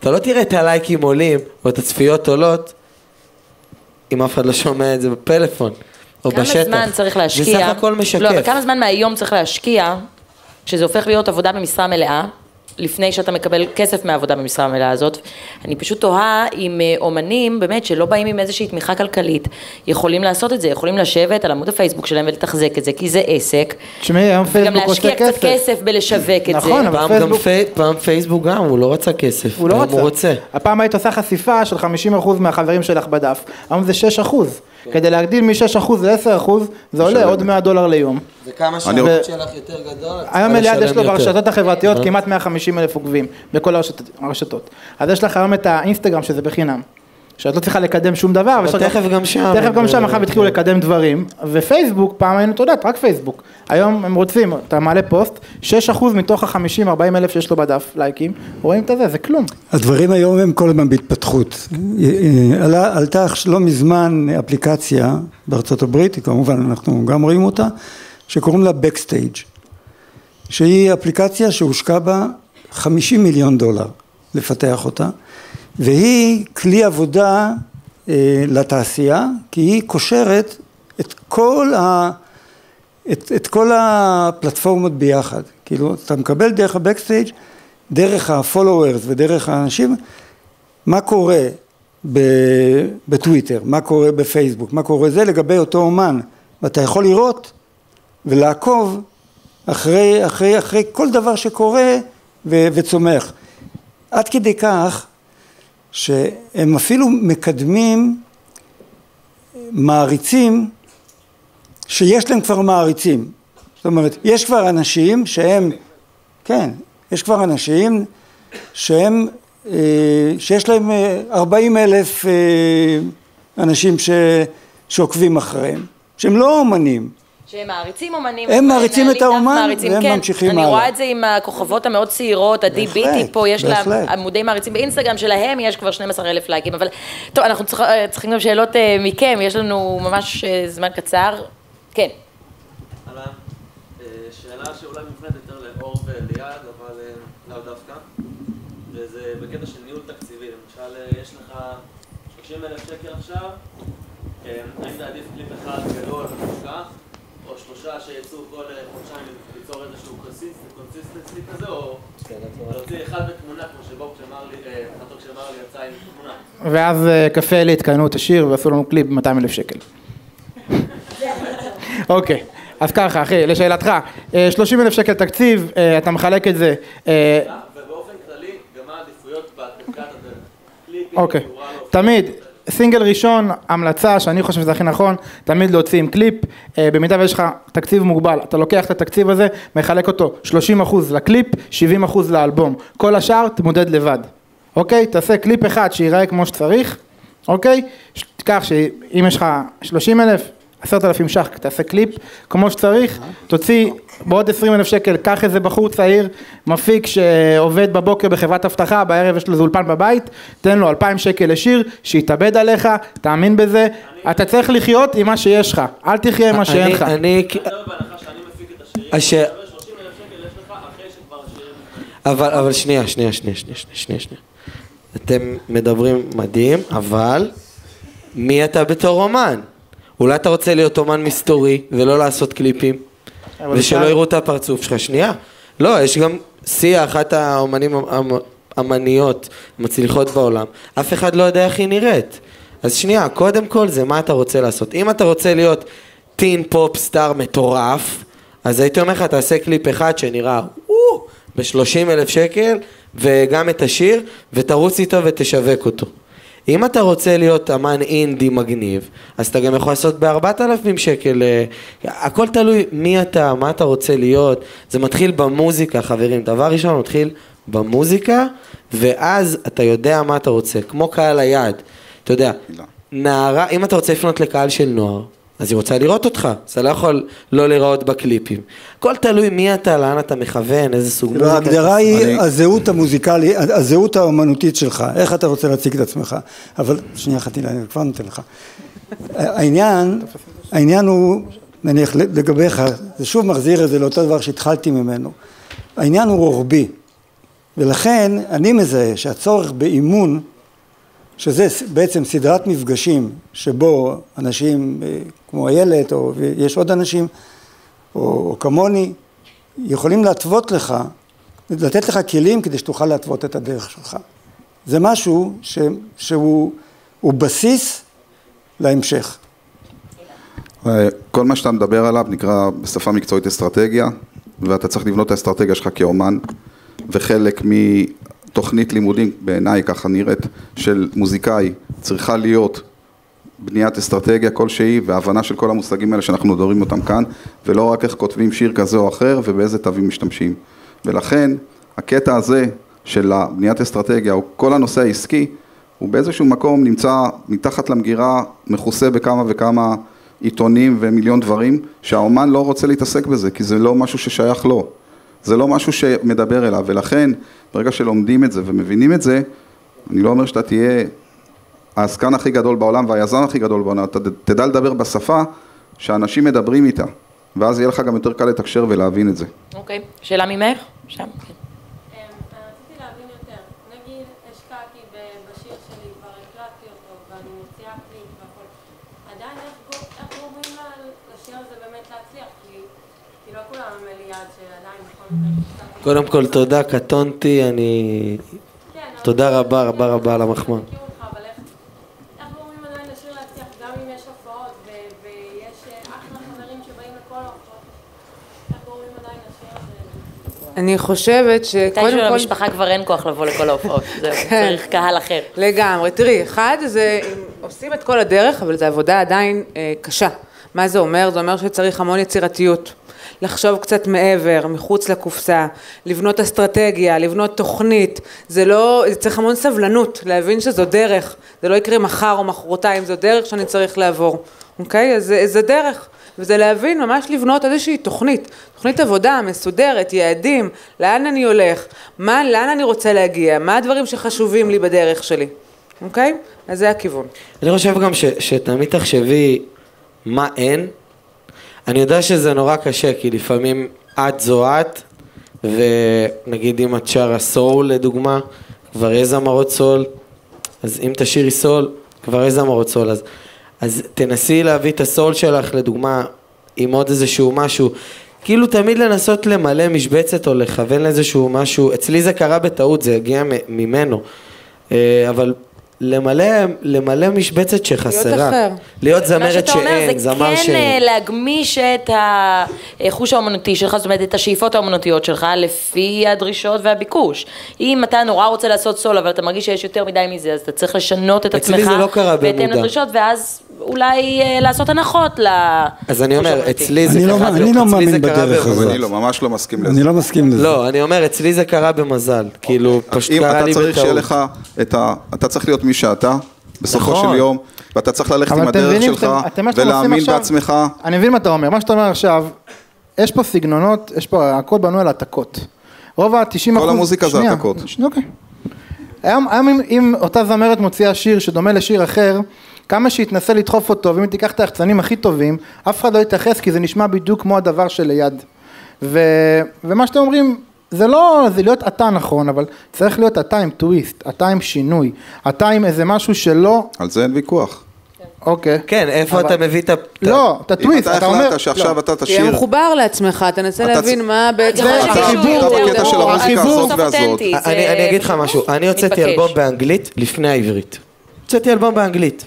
אתה לא תראה את הלייקים עולים או את הצפיות עולות אם אף אחד לא שומע את זה בפלאפון. או כמה בשטח. כמה זמן צריך להשקיע? זה סך הכל משקף. לא, אבל כמה זמן מהיום צריך להשקיע, שזה הופך להיות עבודה במשרה מלאה, לפני שאתה מקבל כסף מהעבודה במשרה המלאה הזאת. אני פשוט תוהה אם אה, אומנים, באמת, שלא באים עם איזושהי תמיכה כלכלית, יכולים לעשות את זה, יכולים לשבת על עמוד הפייסבוק שלהם ולתחזק את זה, כי זה עסק. תשמעי, היום פייסבוק עושה כסף. וגם להשקיע קצת כסף בלשווק את נכון, זה. אבל פעם פייסבוק... גם פי... פעם פייסבוק גם, הוא לא רצה כסף. הוא לא רצה. הוא רוצה. הפעם היית עושה חשיפה של 50% מהחברים שלך בדף, היום זה 6%. כדי להגדיל מ-6% ל-10% זה עולה עוד 100 דולר ליום. וכמה שהערוץ שלך יותר גדול, היום אליעד יש לו ברשתות החברתיות כמעט 150 אלף עוקבים בכל הרשתות. אז יש לך היום את האינסטגרם שזה בחינם. שאת לא צריכה לקדם שום דבר. אבל תכף גם שם. תכף גם שם, עכשיו התחילו לקדם דברים. ופייסבוק, פעם היינו, אתה יודע, רק פייסבוק. היום הם רוצים, אתה מעלה פוסט, 6% מתוך ה-50-40 אלף שיש לו בדף לייקים, רואים את זה, זה כלום. הדברים היום הם כל הזמן בהתפתחות. עלה, עלתה לא מזמן אפליקציה בארצות הברית, כמובן אנחנו גם רואים אותה, שקוראים לה Backstage, שהיא אפליקציה שהושקע בה 50 מיליון דולר לפתח אותה. והיא כלי עבודה אה, לתעשייה, כי היא קושרת את כל, ה, את, את כל הפלטפורמות ביחד. כאילו, אתה מקבל דרך ה backstage, דרך ה followers ודרך האנשים, מה קורה בטוויטר, מה קורה בפייסבוק, מה קורה זה לגבי אותו אומן, ואתה יכול לראות ולעקוב אחרי, אחרי, אחרי כל דבר שקורה ו, וצומח. עד כדי כך שהם אפילו מקדמים מעריצים שיש להם כבר מעריצים. זאת אומרת, יש כבר אנשים שהם, כן, יש כבר אנשים שהם, אה, שיש להם 40 אה, אלף אה, אנשים ש, שעוקבים אחריהם, שהם לא אומנים, שהם מעריצים אומנים. הם מעריצים את האומן והם כן, ממשיכים הלאה. אני רואה את זה עם הכוכבות המאוד צעירות, עדי ביטי פה, יש לה עמודי מעריצים באינסטגרם שלהם, יש כבר 12 אלף לייקים, אבל טוב, אנחנו צריכים גם שאלות אה, מכם, יש לנו ממש אה, זמן קצר. כן. אה, שאלה שאולי מופנית יותר לאור וליעד, אבל לאו דווקא, וזה בקטע של ניהול תקציבי, למשל יש לך 30 אלף שקל עכשיו, האם זה עדיף קליפ אחד גדול ומפוקח, או שלושה שיצאו כל אה, חודשיים ליצור איזשהו consistency כזה, או כן, להוציא אחד בתמונה, כמו שבוב כשאמר לי, אה, כשאמר לי יצא עם תמונה. ואז אה, קפה אלה התקיינו את השיר ועשו לנו קליפ ב-200 אלף שקל. אוקיי. אז ככה, אחי, לשאלתך, 30 אלף שקל תקציב, אתה מחלק את זה. ובאופן כללי, גם העדיפויות בקליפים? אוקיי, תמיד, סינגל ראשון, המלצה שאני חושב שזה הכי נכון, תמיד להוציא עם קליפ, אה, במידה ויש לך תקציב מוגבל, אתה לוקח את התקציב הזה, מחלק אותו 30% לקליפ, 70% לאלבום, כל השאר תמודד לבד, אוקיי? תעשה קליפ אחד שייראה כמו שצריך, אוקיי? תיקח שאם יש לך 30 אלף, עשרת אלפים ש"ח, תעשה קליפ כמו שצריך, תוציא בעוד 20 אלף שקל, קח איזה בחור צעיר, מפיק שעובד בבוקר בחברת אבטחה, בערב יש לו איזה אולפן בבית, תן לו 2,000 שקל לשיר, שיתאבד עליך, תאמין בזה, אתה צריך לחיות עם מה שיש לך, אל תחיה עם מה שאין אני- לך. אני, זה בהנחה שאני מפיק את השירים, הש- אתה מקבל 30 אלף שקל יש לך אחרי שכבר השירים... אבל, אבל שנייה, שנייה, שנייה, שנייה, שנייה, שנייה, שנייה. אתם מדברים מדהים, אבל מי אתה בתור אומן? אולי אתה רוצה להיות אומן מסתורי ולא לעשות קליפים? ושלא יראו את הפרצוף שלך. שנייה. לא, יש גם סיה, אחת האומנים אמניות מצליחות בעולם. אף אחד לא יודע איך היא נראית. אז שנייה, קודם כל זה מה אתה רוצה לעשות. אם אתה רוצה להיות teen pop star מטורף, אז הייתי אומר לך, תעשה קליפ אחד שנראה ב-30 אלף שקל, וגם את השיר, ותרוץ איתו ותשווק אותו. אם אתה רוצה להיות אמן אינדי מגניב, אז אתה גם יכול לעשות בארבעת אלפים שקל, אה, הכל תלוי מי אתה, מה אתה רוצה להיות, זה מתחיל במוזיקה חברים, דבר ראשון מתחיל במוזיקה, ואז אתה יודע מה אתה רוצה, כמו קהל היעד, אתה יודע, מילה. נערה, אם אתה רוצה לפנות לקהל של נוער, אז היא רוצה לראות אותך, אז אתה לא יכול לא לראות בקליפים. הכל תלוי מי אתה, לאן אתה מכוון, איזה סוג מוזיקה. ההגדרה היא אני- הזהות המוזיקלית, הזהות האומנותית שלך, איך אתה רוצה להציג את עצמך. אבל, שנייה אחת, אני כבר נותן לך. העניין, העניין הוא, נניח לגביך, זה שוב מחזיר את זה לאותו דבר שהתחלתי ממנו. העניין הוא רוחבי, ולכן אני מזהה שהצורך באימון, שזה בעצם סדרת מפגשים שבו אנשים אה, כמו איילת, או יש עוד אנשים, או, או כמוני, יכולים להתוות לך, לתת לך כלים כדי שתוכל להתוות את הדרך שלך. זה משהו ש, שהוא הוא בסיס להמשך. אה, כל מה שאתה מדבר עליו נקרא בשפה מקצועית אסטרטגיה, ואתה צריך לבנות את האסטרטגיה שלך כאומן, וחלק מתוכנית לימודים, בעיניי ככה נראית, של מוזיקאי, צריכה להיות בניית אסטרטגיה כלשהי והבנה של כל המושגים האלה שאנחנו מדברים אותם כאן, ולא רק איך כותבים שיר כזה או אחר ובאיזה תווים משתמשים. ולכן הקטע הזה של בניית אסטרטגיה, או כל הנושא העסקי, הוא באיזשהו מקום נמצא מתחת למגירה, מכוסה בכמה וכמה עיתונים ומיליון דברים, שהאומן לא רוצה להתעסק בזה, כי זה לא משהו ששייך לו. זה לא משהו שמדבר אליו, ולכן ברגע שלומדים את זה ומבינים את זה, אני לא אומר שאתה תהיה העסקן הכי גדול בעולם והיזם הכי גדול בעולם, אתה תדע לדבר בשפה שאנשים מדברים איתה, ואז יהיה לך גם יותר קל לתקשר ולהבין את זה. אוקיי, שאלה ממך? שם. כן. אמ, עדיין איך גו- איך גורמים לשיר הזה באמת להצליח? כי לא קודם כל תודה, קטונתי, אני... כן, תודה רבה, רבה רבה על המחמאה. אה? אני חושבת שקודם מתישהו כל... למשפחה כבר אין כוח לבוא לכל ההופעות, זהו, כן. צריך קהל אחר. לגמרי. תראי, אחד זה, עושים את כל הדרך, אבל זו עבודה עדיין אה, קשה. מה זה אומר? זה אומר שצריך המון יצירתיות. לחשוב קצת מעבר, מחוץ לקופסה, לבנות אסטרטגיה, לבנות תוכנית. זה לא, זה צריך המון סבלנות, להבין שזו דרך. זה לא יקרה מחר או מחרתיים, זו דרך שאני צריך לעבור. אוקיי? אז זה, דרך. וזה להבין, ממש לבנות איזושהי תוכנית, תוכנית עבודה מסודרת, יעדים, לאן אני הולך, מה, לאן אני רוצה להגיע, מה הדברים שחשובים לי בדרך שלי, אוקיי? אז זה הכיוון. אני חושב גם שתמיד תחשבי מה אין. אני יודע שזה נורא קשה, כי לפעמים את זו את, ונגיד אם את שרה סול לדוגמה, כבר יש זמרות סול, אז אם תשאירי סול, כבר יש זמרות סול, אז, אז תנסי להביא את הסול שלך לדוגמה עם עוד איזשהו משהו, כאילו תמיד לנסות למלא משבצת או לכוון לאיזשהו משהו, אצלי זה קרה בטעות, זה הגיע ממנו, אה, אבל למלא, למלא משבצת שחסרה. אחר. להיות מה זמרת שאתה אומר שאין, זה זמר כן שאין. אה, להגמיש את החוש האומנותי שלך, זאת אומרת את השאיפות האומנותיות שלך לפי הדרישות והביקוש. אם אתה נורא רוצה לעשות סול אבל אתה מרגיש שיש יותר מדי מזה אז אתה צריך לשנות את אצלי עצמך זה לא קרה בהתאם במודע. לדרישות ואז אולי אה, לעשות הנחות ל... אז אני אומר. אצלי זה אני לא- קרה, אני לא אצלי מאמין זה קרה בדרך במזל. הזאת. אני לא, ממש לא מסכים לזה. אני לא מסכים לזה. לא, אני אומר, אצלי זה קרה במזל. כאילו, פשוט אם קרה אתה לי צריך שיהיה בטעות. לך את ה... אתה צריך להיות מי שאתה, בסופו נכון. של יום, ואתה צריך ללכת אבל עם אתם הדרך מבינים, שלך, אתם- אתם מה שאתם עושים ולהאמין עכשיו- בעצמך. אני מבין מה אתה אומר, מה שאתה אומר עכשיו, יש פה סגנונות, יש פה, הכל בנוי על העתקות. רוב ה-90 אחוז... כל המוזיקה זה שנייה, העתקות. אוקיי. היום, היום אם, אם אותה זמרת מוציאה שיר שדומה לשיר אחר, כמה שהיא תנסה לדחוף אותו, ואם תיקח את היחצנים הכי טובים, אף אחד לא יתייחס כי זה נשמע בדיוק כמו הדבר שליד. ו, ומה שאתם אומרים, זה לא, זה להיות אתה נכון, אבל צריך להיות אתה עם טוויסט, אתה עם שינוי, אתה עם איזה משהו שלא, על זה אין ויכוח. אוקיי. כן, איפה אבל- אתה מביא את ה... לא, את אם הטוויסט, אתה אתה אומר... החלטת שעכשיו אתה תהיה תשאיר... מחובר לעצמך, תנסה אתה להבין צ- מה בעצם... להיות אתה- אתה בקטע של המוזיקה החיבור הזאת והזאת. אני, אני אגיד לך משהו, אני הוצאתי. אלבום באנגלית לפני העברית. הוצאתי אלבום באנגלית.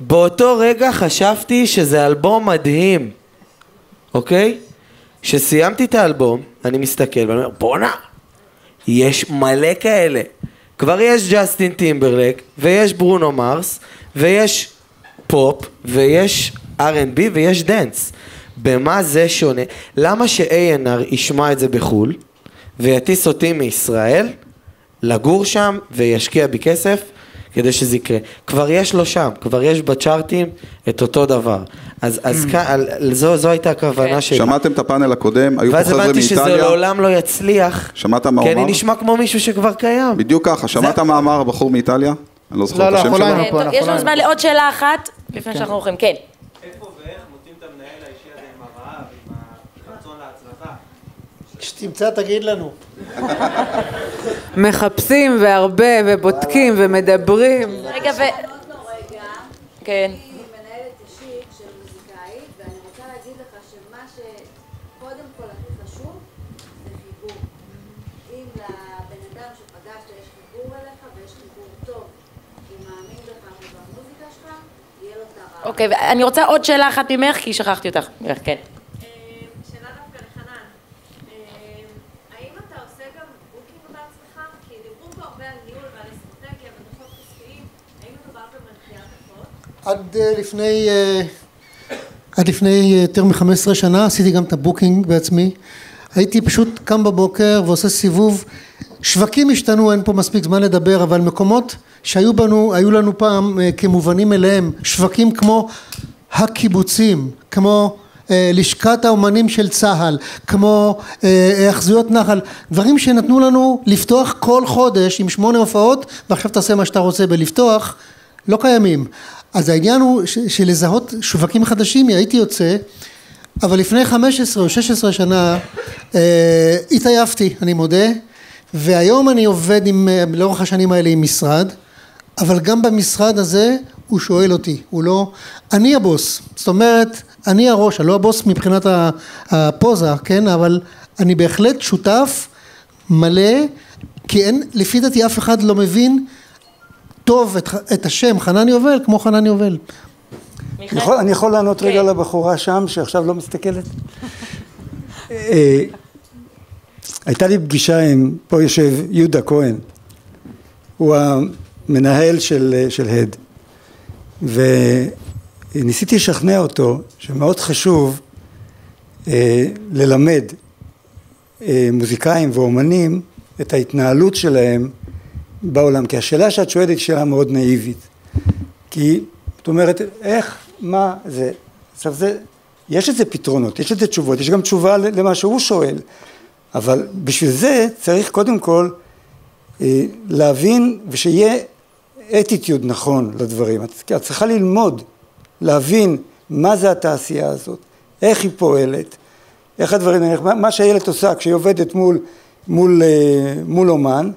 באותו רגע חשבתי שזה אלבום מדהים, אוקיי? כשסיימתי את האלבום, אני מסתכל ואני אומר, בואנה, יש מלא כאלה. כבר יש ג'סטין טימברלק, ויש ברונו מרס, ויש פופ, ויש R&B, ויש dance. במה זה שונה? למה ש-A&R ישמע את זה בחו"ל, ויטיס אותי מישראל, לגור שם, וישקיע בי כסף, כדי שזה יקרה. כבר יש לו שם, כבר יש בצ'ארטים את אותו דבר. אז, אז כאן, על- על- זו, זו הייתה הכוונה כן. שלי. שמעתם את הפאנל הקודם, היו פה ואז חבר'ה הבנתי שזה מאיטליה, לעולם לא יצליח, שמעת מה כי הוא אני אמר? נשמע כמו מישהו שכבר קיים. בדיוק ככה, שמעת מה אמר הבחור מאיטליה? אני לא זוכר לא, את לא, השם לא שלו. אה, טוב, אנחנו יש לא לנו זמן לעוד שאלה אחת, לפני שאנחנו הולכים, כן. כשתמצא תגיד לנו. מחפשים והרבה ובודקים ומדברים. רגע, ו... כן. אוקיי, ואני רוצה עוד שאלה אחת ממך, כי שכחתי אותך. כן. שאלה דווקא לחנן. אה, האם אתה עושה גם booking בעצמך? כי דיברו פה הרבה על ניהול ועל אסטרטגיה ודוחות כספיים. האם מדובר במנחיית דוחות? עד אה, לפני, אה, עד לפני אה, יותר מ-15 שנה עשיתי גם את ה booking בעצמי. הייתי פשוט קם בבוקר ועושה סיבוב. שווקים השתנו, אין פה מספיק זמן לדבר, אבל מקומות שהיו בנו, היו לנו פעם כמובנים מאליהם, שווקים כמו הקיבוצים, כמו לשכת האומנים של צה"ל, כמו היאחזויות נחל, דברים שנתנו לנו לפתוח כל חודש עם שמונה הופעות ועכשיו תעשה מה שאתה רוצה בלפתוח, לא קיימים. אז העניין הוא ש- של לזהות שווקים חדשים, הייתי יוצא, אבל לפני 15 או 16 שנה אה, התעייפתי, אני מודה, והיום אני עובד עם, אה, לאורך השנים האלה עם משרד, אבל גם במשרד הזה הוא שואל אותי, הוא לא, אני הבוס, זאת אומרת, אני הראש, אני לא הבוס מבחינת הפוזה, כן, אבל אני בהחלט שותף מלא, כי אין, לפי דעתי אף אחד לא מבין טוב את, את השם חנן יובל כמו חנן יובל. יכול, אני יכול לענות רגע כן. לבחורה שם, שעכשיו לא מסתכלת? אה, הייתה לי פגישה עם, פה יושב יהודה כהן, הוא המנהל של, של הד, וניסיתי לשכנע אותו שמאוד חשוב אה, ללמד אה, מוזיקאים ואומנים את ההתנהלות שלהם בעולם, כי השאלה שאת שואלת היא שאלה מאוד נאיבית, כי את אומרת איך, מה זה, עכשיו זה, יש לזה פתרונות, יש לזה תשובות, יש גם תשובה למה שהוא שואל, אבל בשביל זה צריך קודם כל אה, להבין ושיהיה אטיטיוד נכון לדברים, את, את צריכה ללמוד, להבין מה זה התעשייה הזאת, איך היא פועלת, איך הדברים, איך, מה, מה שהילד עושה כשהיא עובדת מול, מול, אה, מול אומן,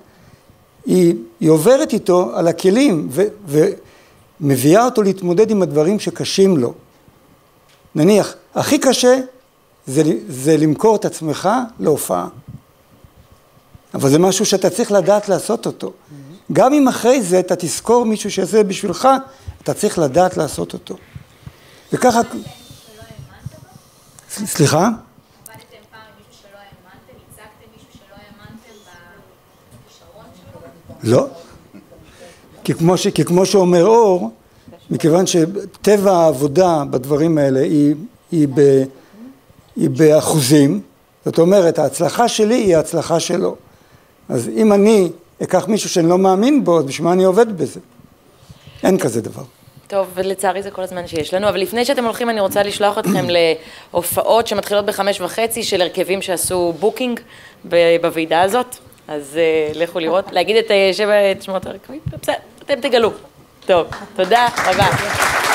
היא, היא עוברת איתו על הכלים ו, ומביאה אותו להתמודד עם הדברים שקשים לו. נניח, הכי קשה זה, זה למכור את עצמך להופעה. אבל זה משהו שאתה צריך לדעת לעשות אותו. גם אם אחרי זה אתה תזכור מישהו שיעשה בשבילך, אתה צריך לדעת לעשות אותו. וככה... סליחה? עבדתם פעם עם מישהו שלא האמנתם? הצגתם מישהו שלא האמנתם בכישרון שלו? לא. כי כמו, ש, כי כמו שאומר אור, מכיוון שטבע העבודה בדברים האלה היא, היא, ב, היא באחוזים, זאת אומרת ההצלחה שלי היא ההצלחה שלו. אז אם אני אקח מישהו שאני לא מאמין בו, אז בשביל מה אני עובד בזה? אין כזה דבר. טוב, ולצערי זה כל הזמן שיש לנו, אבל לפני שאתם הולכים אני רוצה לשלוח אתכם להופעות שמתחילות בחמש וחצי של הרכבים שעשו booking בוועידה הזאת, אז uh, לכו לראות, להגיד את, uh, שבע, שמות הרכבים, בסדר, אתם תגלו. טוב, תודה רבה.